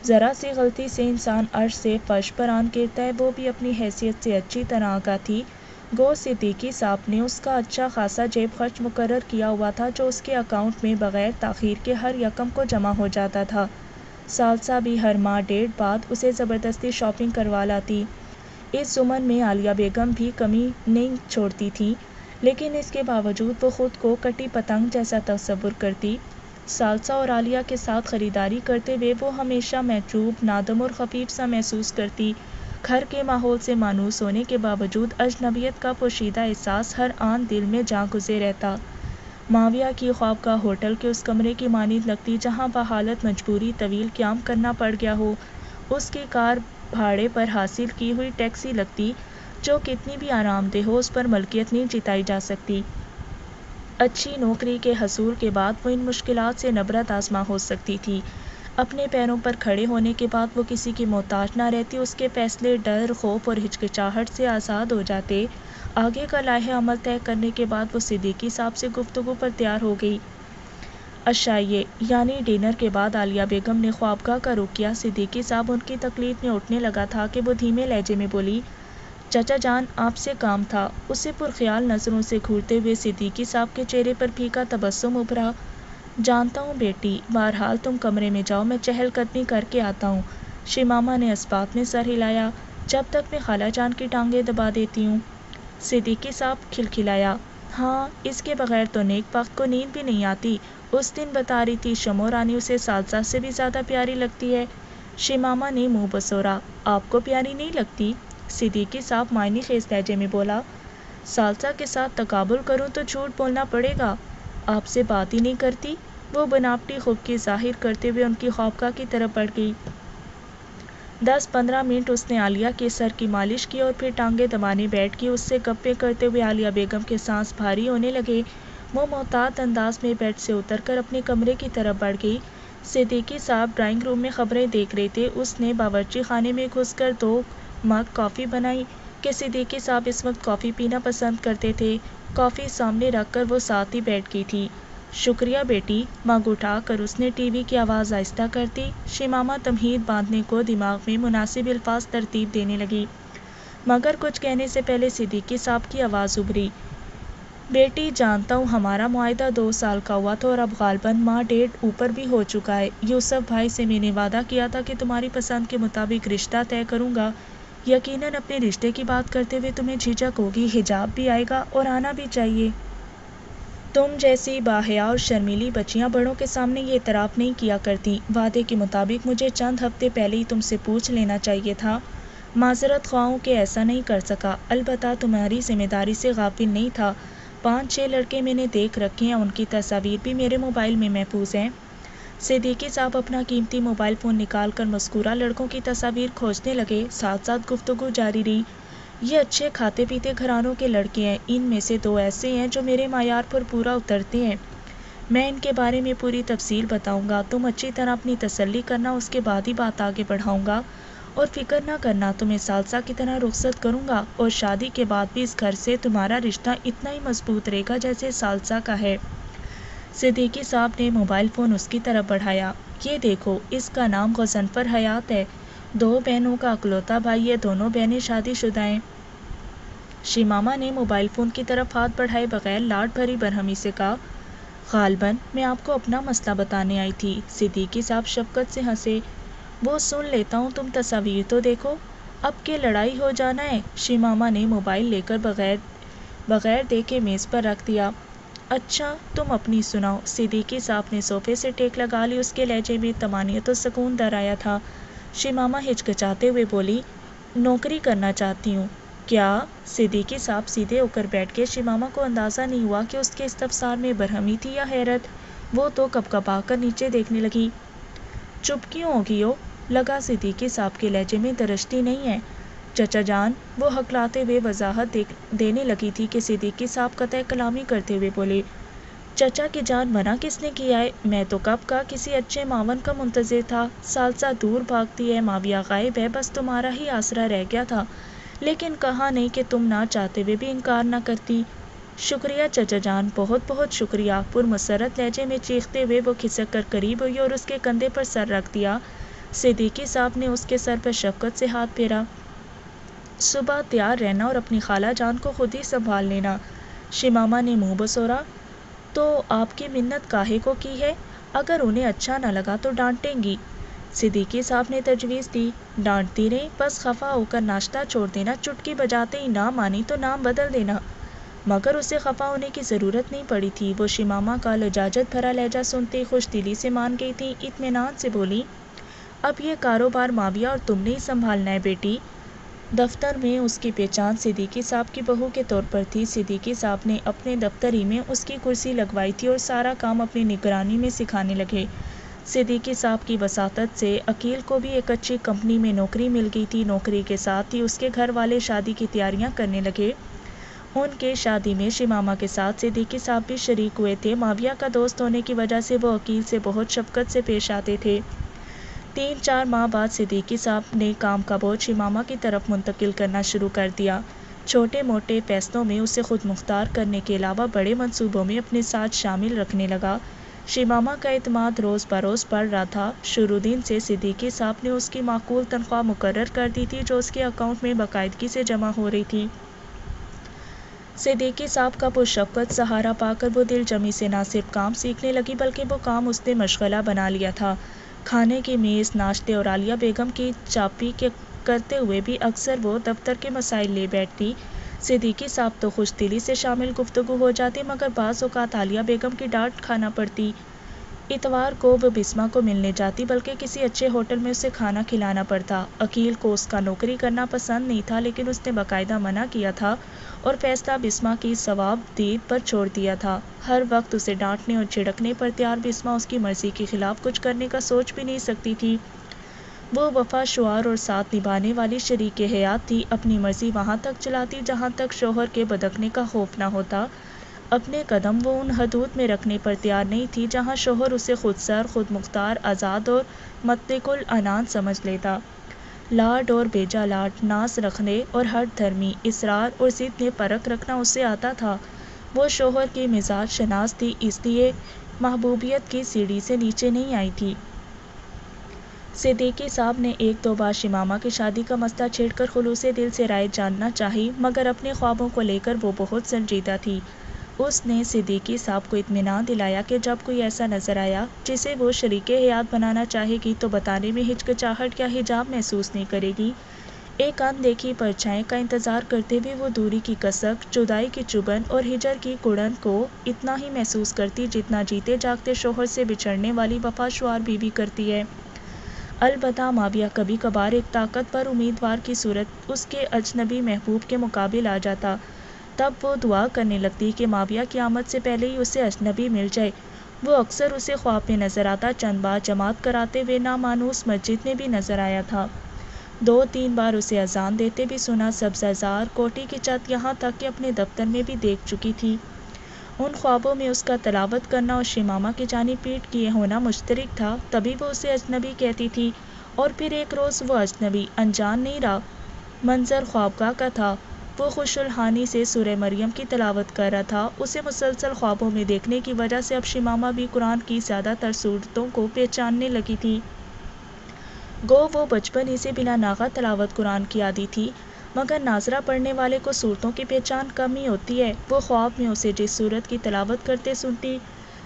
ज़रा सी गलती से इंसान अर्श से फर्श पर आन गिरता है वो भी अपनी हैसियत से अच्छी तरह का थी। गो सिद्दीकी साहब ने उसका अच्छा खासा जेब खर्च मुकर किया हुआ था, जो उसके अकाउंट में बग़ैर ताख़ीर के हर यकम को जमा हो जाता था। सालसा भी हर माह डेढ़ बाद उसे ज़बरदस्ती शॉपिंग करवा लाती। इस उम्र में आलिया बेगम भी कमी नहीं छोड़ती थी। लेकिन इसके बावजूद वो ख़ुद को कटी पतंग जैसा तस्वुर करती। सालसा और आलिया के साथ ख़रीदारी करते हुए वो हमेशा महजूब, नादम और खफीफ सा महसूस करती। घर के माहौल से मानूस होने के बावजूद अजनबियत का पोशीदा एहसास हर आन दिल में जा गुजर रहता। माविया की ख्वाब का होटल के उस कमरे की मानद लगती जहाँ बहालत मजबूरी, तवील क्याम करना पड़ गया हो। उसकी कार भाड़े पर हासिल की हुई टैक्सी लगती जो कितनी भी आरामदेह हो, उस पर मलकियत नहीं जिताई जा सकती। अच्छी नौकरी के हसूल के बाद वो इन मुश्किल से नबरत आजमा हो सकती थी। अपने पैरों पर खड़े होने के बाद वो किसी की मोहताज ना रहती, उसके फैसले डर, खौफ और हिचकिचाहट से आज़ाद हो जाते। आगे का लाहे अमल तय करने के बाद वो सिद्दीकी साहब से गुफ्तु पर तैयार हो गई। अशाइए यानी डिनर के बाद आलिया बेगम ने ख्वाबगाह का रुख किया। सिद्दीकी साहब उनकी तकलीफ़ में उठने लगा था कि वो धीमे लहजे में बोली चाचा जान आपसे काम था। उसे पुरख्याल नज़रों से घूरते हुए सिद्दीकी साहब के चेहरे पर फीका तबस्सुम उभरा। जानता हूँ बेटी, बहरहाल तुम कमरे में जाओ, मैं चहलकदमी करके आता हूँ। शिमामा ने इस्बात में सर हिलाया। जब तक मैं खाला जान की टांगें दबा देती हूँ। सिद्दीकी साहब खिलखिलाया। हाँ इसके बगैर तो नेक वक्त को नींद भी नहीं आती। उस दिन बता रही थी, शमो रानी उसे सालसा से भी ज़्यादा प्यारी लगती है। शिमामा ने मुँह बसोरा। आपको प्यारी नहीं लगती? सिद्दीकी साहब मायनी खेज लहजे में बोला, सालसा के साथ तकाबुल करूँ तो झूठ बोलना पड़ेगा। आपसे बात ही नहीं करती। वो बनावटी खूबकी ज़ाहिर करते हुए उनकी ख्वाबका की तरफ़ बढ़ गई। दस पंद्रह मिनट उसने आलिया के सर की मालिश की और फिर टांगे दबाने बैठ गई। उससे गप्पे करते हुए आलिया बेगम के सांस भारी होने लगे। वो मोहतात अंदाज में बेड से उतरकर अपने कमरे की तरफ़ बढ़ गई। सिद्दीकी साहब ड्राइंग रूम में खबरें देख रहे थे। उसने बावर्ची खाने में घुसकर दो मग कॉफ़ी बनाई। कि सिद्दीकी साहब इस वक्त कॉफ़ी पीना पसंद करते थे। कॉफ़ी सामने रखकर वो साथ ही बैठ गई थी। शुक्रिया बेटी, मग उठा कर उसने टीवी की आवाज़ आहिस्ता कर दी शिमामा तमहीद बांधने को दिमाग में मुनासिब अल्फाज तरतीब देने लगी। मगर कुछ कहने से पहले सिद्दीकी साहब की आवाज़ उभरी। बेटी, जानता हूँ हमारा मुआदा दो साल का हुआ था और अब गालबन माँ डेढ़ ऊपर भी हो चुका है। यूसुफ भाई से मैंने वादा किया था कि तुम्हारी पसंद के मुताबिक रिश्ता तय करूँगा। यकीनन अपने रिश्ते की बात करते हुए तुम्हें झिझक होगी, हिजाब भी आएगा और आना भी चाहिए। तुम जैसी बाहया और शर्मीली बच्चियाँ बड़ों के सामने ये इतराफ़ नहीं किया करती। वादे के मुताबिक मुझे चंद हफ़्ते पहले ही तुमसे पूछ लेना चाहिए था। माजरत ख्वाहों के ऐसा नहीं कर सका। अलबत् तुम्हारी ज़िम्मेदारी से गाफिल नहीं था। पाँच छः लड़के मैंने देख रखे हैं, उनकी तस्वीर भी मेरे मोबाइल में महफूज हैं। सिद्दीकी साहब अपना कीमती मोबाइल फ़ोन निकाल कर मस्कूरा लड़कों की तस्वीर खोजने लगे साथ साथ गुफ्तु जारी रही। ये अच्छे खाते पीते घरानों के लड़के हैं। इनमें से दो ऐसे हैं जो मेरे मैार पर पूरा उतरते हैं। मैं इनके बारे में पूरी तफसील बताऊँगा। तुम अच्छी तरह अपनी तसल्ली करना, उसके बाद ही बात आगे बढ़ाऊँगा। और फ़िक्र ना करना, तुम्हें सालसा की तरह रुख्सत करूँगा। और शादी के बाद भी इस घर से तुम्हारा रिश्ता इतना ही मज़बूत रहेगा जैसे सालसा का है। सिद्दीकी साहब ने मोबाइल फ़ोन उसकी तरफ़ बढ़ाया। ये देखो, इसका नाम गजनफर हयात है। दो बहनों का अकलौता भाई है, दोनों बहनें शादीशुदा हैं शिमामा ने मोबाइल फ़ोन की तरफ़ हाथ बढ़ाए बगैर लाड भरी बरहमी से कहा गालबन मैं आपको अपना मसला बताने आई थी। सिद्दीकी साहब शफकत से हंसे। वो सुन लेता हूँ, तुम तस्वीर तो देखो। अब के लड़ाई हो जाना है। शिमामा ने मोबाइल लेकर बगैर बगैर देखे मेज़ पर रख दिया। अच्छा तुम अपनी सुनाओ। सिद्दीकी साहब ने सोफे से टेक लगा ली, उसके लहजे में तमानियत तो सुकून दर आया था। शिमामा हिचकिचाते हुए बोली, नौकरी करना चाहती हूँ। क्या? सिद्दीकी साहब सीधे होकर बैठ के शिमामा को अंदाज़ा नहीं हुआ कि उसके इस्तफसार में बरहमी थी या हैरत। वो तो कप कपा कर नीचे देखने लगी। चुप क्यों होगी हो लगा सिद्दीकी साहब के लहजे में दरश्ती नहीं है। चचा जान वो हकलाते हुए वजाहत देने लगी थी कि सिद्दीकी साहब कतः कलामी करते हुए बोले, चचा की जान मना किसने किया है? मैं तो कब का किसी अच्छे मावन का मुंतजर था। सालसा दूर भागती है, माविया गायब है, बस तुम्हारा ही आसरा रह गया था। लेकिन कहा नहीं कि तुम ना चाहते हुए भी इनकार ना करती। शुक्रिया चचा जान बहुत बहुत शुक्रिया। पुरमसरत लहजे में चीखते हुए वो खिसक कर करीब हुई और उसके कंधे पर सर रख दिया। सिद्दीकी साहब ने उसके सर पर शफकत से हाथ फेरा। सुबह तैयार रहना और अपनी खाला जान को खुद ही संभाल लेना। शिमामा ने मुँह बसोरा तो आपकी मिन्नत काहे को की है? अगर उन्हें अच्छा ना लगा तो डांटेंगी। सिद्दीकी साहब ने तजवीज़ दी, डांटती रही, बस खफा होकर नाश्ता छोड़ देना, चुटकी बजाते ही ना मानी तो नाम बदल देना। मगर उसे खफा होने की ज़रूरत नहीं पड़ी थी। वो शिमामा का लजाजत भरा लहजा सुनते खुश दिली से मान गई थी। इतमान से बोली, अब ये कारोबार माविया और तुमने ही संभालना है बेटी। दफ्तर में उसकी पहचान सिद्दीकी साहब की बहू के तौर पर थी। सिद्दीकी साहब ने अपने दफ्तर ही में उसकी कुर्सी लगवाई थी और सारा काम अपनी निगरानी में सिखाने लगे। सिद्दीकी साहब की वसातत से अकील को भी एक अच्छी कंपनी में नौकरी मिल गई थी। नौकरी के साथ ही उसके घर वाले शादी की तैयारियाँ करने लगे। उनके शादी में शिमामा के साथ सिद्दीकी साहब भी शरीक हुए थे। माविया का दोस्त होने की वजह से वो अकील से बहुत शफकत से पेश आते थे। तीन चार माह बाद सिद्दीकी साहब ने काम का बोझ शिमामा की तरफ़ मुंतकिल करना शुरू कर दिया। छोटे मोटे फैसलों में उसे खुद मुख्तार करने के अलावा बड़े मंसूबों में अपने साथ शामिल रखने लगा। शिमामा का अतमाद रोज़ बरोज़ बढ़ रहा था। शुरू दिन से सिद्दीकी साहब ने उसकी माकूल तनख्वाह मुकर कर दी थी, जो उसके अकाउंट में बाकायदगी से जमा हो रही थी। सिद्दीकी साहब का पुरशफ़त सहारा पाकर वो दिल जमी से ना सिर्फ़ काम सीखने लगी, बल्कि वो काम उसने मशगला बना लिया था। खाने की मेज़, नाश्ते और आलिया बेगम की चापी के करते हुए भी अक्सर वो दफ्तर के मसाइल ले बैठती। सिद्दीकी साहब तो खुश दिली से शामिल गुफ्तु हो जाती, मगर बाज़ अवत आलिया बेगम की डांट खाना पड़ती। इतवार को वह बिस्मा को मिलने जाती, बल्कि किसी अच्छे होटल में उसे खाना खिलाना पड़ता। अकील को उसका नौकरी करना पसंद नहीं था, लेकिन उसने बाकायदा मना किया था। और फैसला बिस्मा की सवाब दीद पर छोड़ दिया था। हर वक्त उसे डांटने और छिड़कने पर तैयार बिस्मा उसकी मर्ज़ी के खिलाफ कुछ करने का सोच भी नहीं सकती थी। वो वफा, शुआर और साथ निभाने वाली शरीक हयात थी। अपनी मर्ज़ी वहाँ तक चलाती जहाँ तक शोहर के बदकने का खौफ ना होता। अपने कदम वो उन हदूद में रखने पर तैयार नहीं थी जहाँ शोहर उसे खुद सर खुद मुख्तार आज़ाद और मतकुल अनान समझ लेता। लाड और बेजा लाड, नास रखने और हर धर्मी, इसरार और ज़िद में परख रखना उससे आता था। वो शोहर की मिजाज शनास थी, इसलिए महबूबियत की सीढ़ी से नीचे नहीं आई थी। सिद्दीकी साहब ने एक दो बार शिमामा की शादी का मसला छेड़कर खुलूस दिल से राय जानना चाही, मगर अपने ख्वाबों को लेकर वो बहुत संजीदा थी। उसने सिद्दीकी साहब को इत्मीनान दिलाया कि जब कोई ऐसा नज़र आया जिसे वो शरीक हयात बनाना चाहेगी तो बताने में हिचकिचाहट या हिजाब महसूस नहीं करेगी। एक अनदेखी परछाएँ का इंतज़ार करते हुए वो दूरी की कसक, जुदाई की चुबन और हिजर की कुड़न को इतना ही महसूस करती जितना जीते जागते शोहर से बिछड़ने वाली वफाशुआर बीवी करती है। अलबत्ता माविया कभी कभार एक ताकतवर उम्मीदवार की सूरत उसके अजनबी महबूब के मुकाबिल आ जाता। तब वो दुआ करने लगती कि माविया की आमद से पहले ही उसे अजनबी मिल जाए। वो अक्सर उसे ख्वाब में नज़र आता, चंद बार जमात कराते हुए नामानूस मस्जिद में भी नज़र आया था। दो तीन बार उसे अजान देते भी सुना सब्जार कोटी की छत यहाँ तक कि अपने दफ्तर में भी देख चुकी थी। उन ख्वाबों में उसका तलावत करना और शिमामा की जानी पीट किए होना मुश्तरक था। तभी वो उसे अजनबी कहती थी और फिर एक रोज़ वो अजनबी अनजान नहीं रहा। मंजर ख्वाबगा का था। वो खुशुलहानी से सुर मरियम की तलावत कर रहा था। उसे मुसलसल ख्वाबों में देखने की वजह से अब शिमामा भी कुरान की ज़्यादातर सूरतों को पहचानने लगी थी। गो, वो बचपन ही से बिना नागा तलावत कुरान की आदि थी। मगर नाजरा पढ़ने वाले को सूरतों की पहचान कम ही होती है। वो ख्वाब में उसे जिस सूरत की तलावत करते सुनती,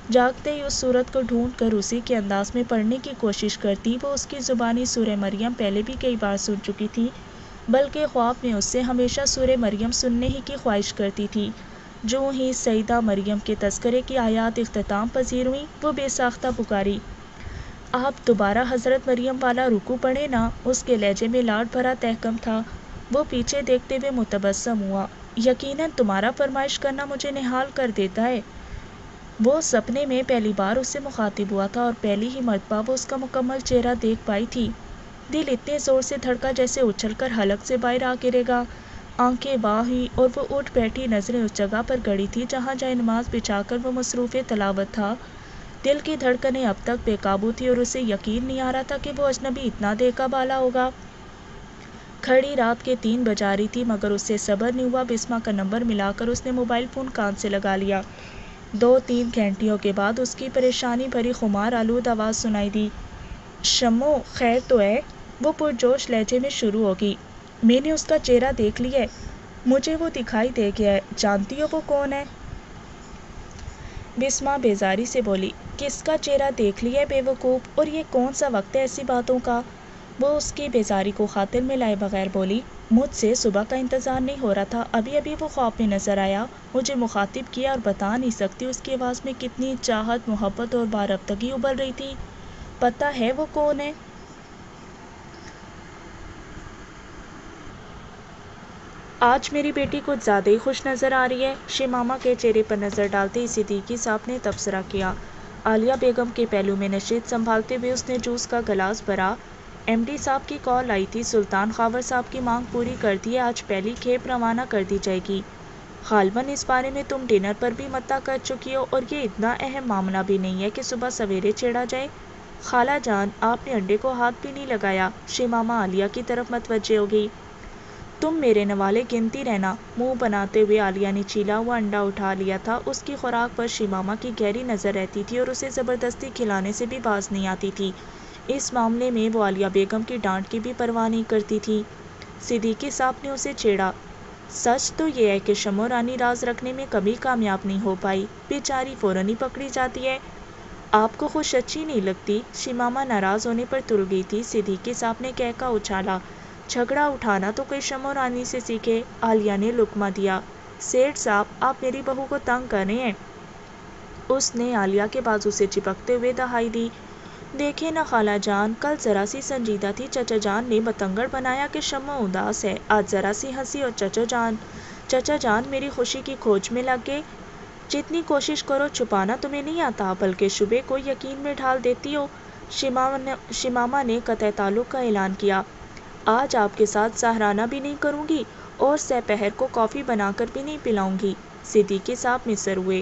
जागते ही उस सूरत को ढूंढ कर उसी के अंदाज में पढ़ने की कोशिश करती, वो उसकी ज़ुबानी सूर मरियम पहले भी कई बार सुन चुकी थी। बल्कि ख्वाब में उससे हमेशा सूर मरियम सुनने ही की ख्वाहिश करती थी। जो ही सईदा मरियम के तस्करे की आयात अख्ताम पजीर हुई, वो बेसाख्ता पुकारी। आप दोबारा हज़रत मरियम वाला रुकू पढ़े ना, उसके लहजे में लाड भरा तहकम था। वो पीछे देखते हुए मुतबसम हुआ, यकीनन तुम्हारा फरमाइश करना मुझे निहाल कर देता है? वो सपने में पहली बार उससे मुखातिब हुआ था और पहली ही मरतबा वो उसका मुकम्मल चेहरा देख पाई थी। दिल इतने ज़ोर से धड़का जैसे उछलकर हलक से बाहर आ गिरेगा। आँखें बाही और वो उठ बैठी नज़रें उस जगह पर गड़ी थी जहाँ जाए नमाज़ बिछाकर वो मसरूफ़ तलावत था। दिल की धड़कनें अब तक बेकाबू थी और उसे यकीन नहीं आ रहा था कि वो अजनबी इतना देखा बाला होगा। खड़ी रात के तीन बजा रही थी, मगर उससे सब्र नहीं हुआ। बिस्मा का नंबर मिलाकर उसने मोबाइल फ़ोन कान से लगा लिया। दो तीन घंटियों के बाद उसकी परेशानी भरी खुमार आलूद आवाज़ सुनाई दी। शमो खैर तो है? वो पुरजोश लहजे में शुरू होगी। मैंने उसका चेहरा देख लिया है। मुझे वो दिखाई दे गया है। जानती हो वो कौन है? बिस्मा बेजारी से बोली, किसका चेहरा देख लिया है बेवकूफ़? और ये कौन सा वक्त है ऐसी बातों का? वो उसकी बेजारी को खातिर में लाए बगैर बोली, मुझसे सुबह का इंतज़ार नहीं हो रहा था। अभी अभी वो ख्वाब में नज़र आया। मुझे मुखातिब किया और बता नहीं सकती उसकी आवाज़ में कितनी चाहत, मोहब्बत और बारफ्तगी उबल रही थी। पता है वो कौन है? आज मेरी बेटी कुछ ज़्यादा ही खुश नज़र आ रही है। शिमामा के चेहरे पर नज़र डालते ही सिद्दीकी साहब ने तबसरा किया। आलिया बेगम के पहलू में नशीद संभालते हुए उसने जूस का गिलास भरा। एमडी साहब की कॉल आई थी। सुल्तान खावर साहब की मांग पूरी कर दी है। आज पहली खेप रवाना कर दी जाएगी। खालवन, इस बारे में तुम डिनर पर भी मत्ता कर चुकी हो और ये इतना अहम मामला भी नहीं है कि सुबह सवेरे छेड़ा जाए। खाला जान, आपने अंडे को हाथ भी नहीं लगाया। शिमामा आलिया की तरफ़ मतवजे हो गई। तुम मेरे नवाले गिनती रहना। मुँह बनाते हुए आलिया ने चीला हुआ अंडा उठा लिया था। उसकी खुराक पर शिमामा की गहरी नज़र रहती थी और उसे ज़बरदस्ती खिलाने से भी बाज नहीं आती थी। इस मामले में वो आलिया बेगम की डांट की भी परवाह नहीं करती थी। सिद्दीकी साहब ने उसे छेड़ा। सच तो ये है कि शमो रानी राज रखने में कभी कामयाब नहीं हो पाई। बेचारी फ़ौरन ही पकड़ी जाती है। आपको खुश अच्छी नहीं लगती? शिमामा नाराज़ होने पर तुल गई थी। सिद्दीकी साहब ने कहका उछाला। झगड़ा उठाना तो कोई शमो रानी से सीखे। आलिया ने लुकमा दिया। सेठ साहब, आप मेरी बहू को तंग कर रहे हैं। उसने आलिया के बाजू से चिपकते हुए दहाई दी। देखे ना खाला जान, कल ज़रा सी संजीदा थी। चचा जान ने बतंगड़ बनाया कि शमो उदास है। आज ज़रा सी हँसी और चचा जान। चचा जान मेरी खुशी की खोज में लग गए। जितनी कोशिश करो, छुपाना तुम्हें नहीं आता, बल्कि शुबे को यकीन में ढाल देती हो। शिमामा ने शिमामा ने कतः ताल्लुक का ऐलान किया। आज आपके साथ सहराना भी नहीं करूँगी और सपहर को कॉफ़ी बनाकर भी नहीं पिलाऊँगी। सिद्दीकी साहब मिसर हुए।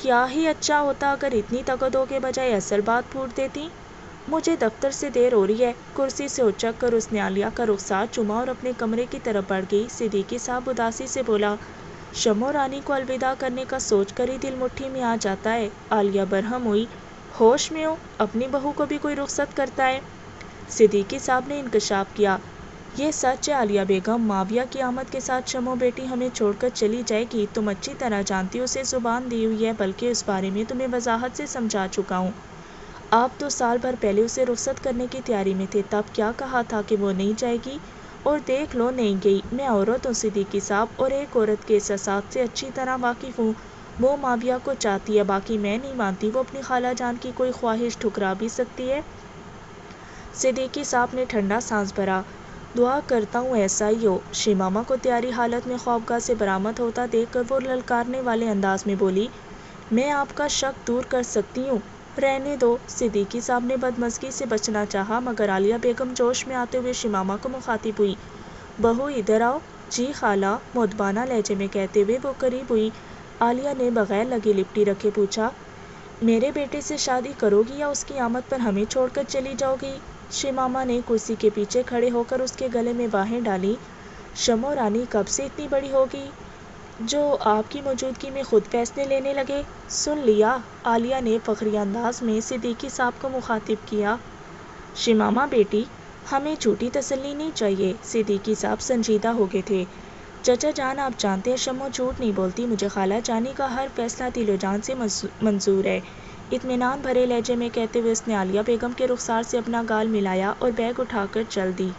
क्या ही अच्छा होता अगर इतनी तकदों के बजाय असल बात फूट देती? मुझे दफ्तर से देर हो रही है। कुर्सी से उचक कर उसने आलिया का रुखसार चुमा और अपने कमरे की तरफ़ बढ़ गई। सिद्दीकी साहब उदासी से बोला, शमो रानी को अलविदा करने का सोच कर ही दिल मुट्ठी में आ जाता है। आलिया बरहम हुई, होश में हो, अपनी बहू को भी कोई रुख्सत करता है। सिद्दीकी साहब ने इंकशाफ किया। ये सच है, आलिया बेगम, माविया की आमद के साथ शमो बेटी हमें छोड़कर चली जाएगी। तुम अच्छी तरह जानती हो, उसे ज़ुबान दी हुई है, बल्कि उस बारे में तुम्हें वजाहत से समझा चुका हूँ। आप तो साल भर पहले उसे रुख्सत करने की तैयारी में थे, तब क्या कहा था कि वो नहीं जाएगी? और देख लो, नहीं गई। मैं औरत हूँ, सिद्दीकी साहब, और एक औरत के एहसास से अच्छी तरह वाकिफ़ हूँ। वो माविया को चाहती है, बाकी मैं नहीं मानती। वो अपनी खाला जान की कोई ख्वाहिश ठुकरा भी सकती है। सिद्दीकी साहब ने ठंडा सांस भरा। दुआ करता हूँ ऐसा ही हो। शिमामा को तैयारी हालत में खौफगाह से बरामद होता देखकर वो ललकारने वाले अंदाज में बोली, मैं आपका शक दूर कर सकती हूँ। रहने दो। सिद्दीकी साहब ने बदमजगी से बचना चाहा, मगर आलिया बेगम जोश में आते हुए शिमामा को मुखातिब हुई। बहू, इधर आओ। जी खाला, मुदबाना लहजे में कहते हुए वो करीब हुई। आलिया ने बगैर लगी लिपटी रखे पूछा, मेरे बेटे से शादी करोगी या उसकी आमद पर हमें छोड़कर चली जाओगी? शिमामा ने कुर्सी के पीछे खड़े होकर उसके गले में बाहें डाली। शमो रानी, कब से इतनी बड़ी होगी? जो आपकी मौजूदगी में खुद फैसले लेने लगे, सुन लिया। आलिया ने फखरी अंदाज में सिद्दीकी साहब को मुखातिब किया। शिमामा बेटी, हमें झूठी तसल्ली नहीं चाहिए, सिद्दीकी साहब संजीदा हो गए थे। चचा जान, आप जानते हैं शमो झूठ नहीं बोलती, मुझे खाला जानी का हर फैसला दिलो जान से मंजूर है। इत्मीनान भरे लहजे में कहते हुए उसने आलिया बेगम के रुखसार से अपना गाल मिलाया और बैग उठाकर चल दी।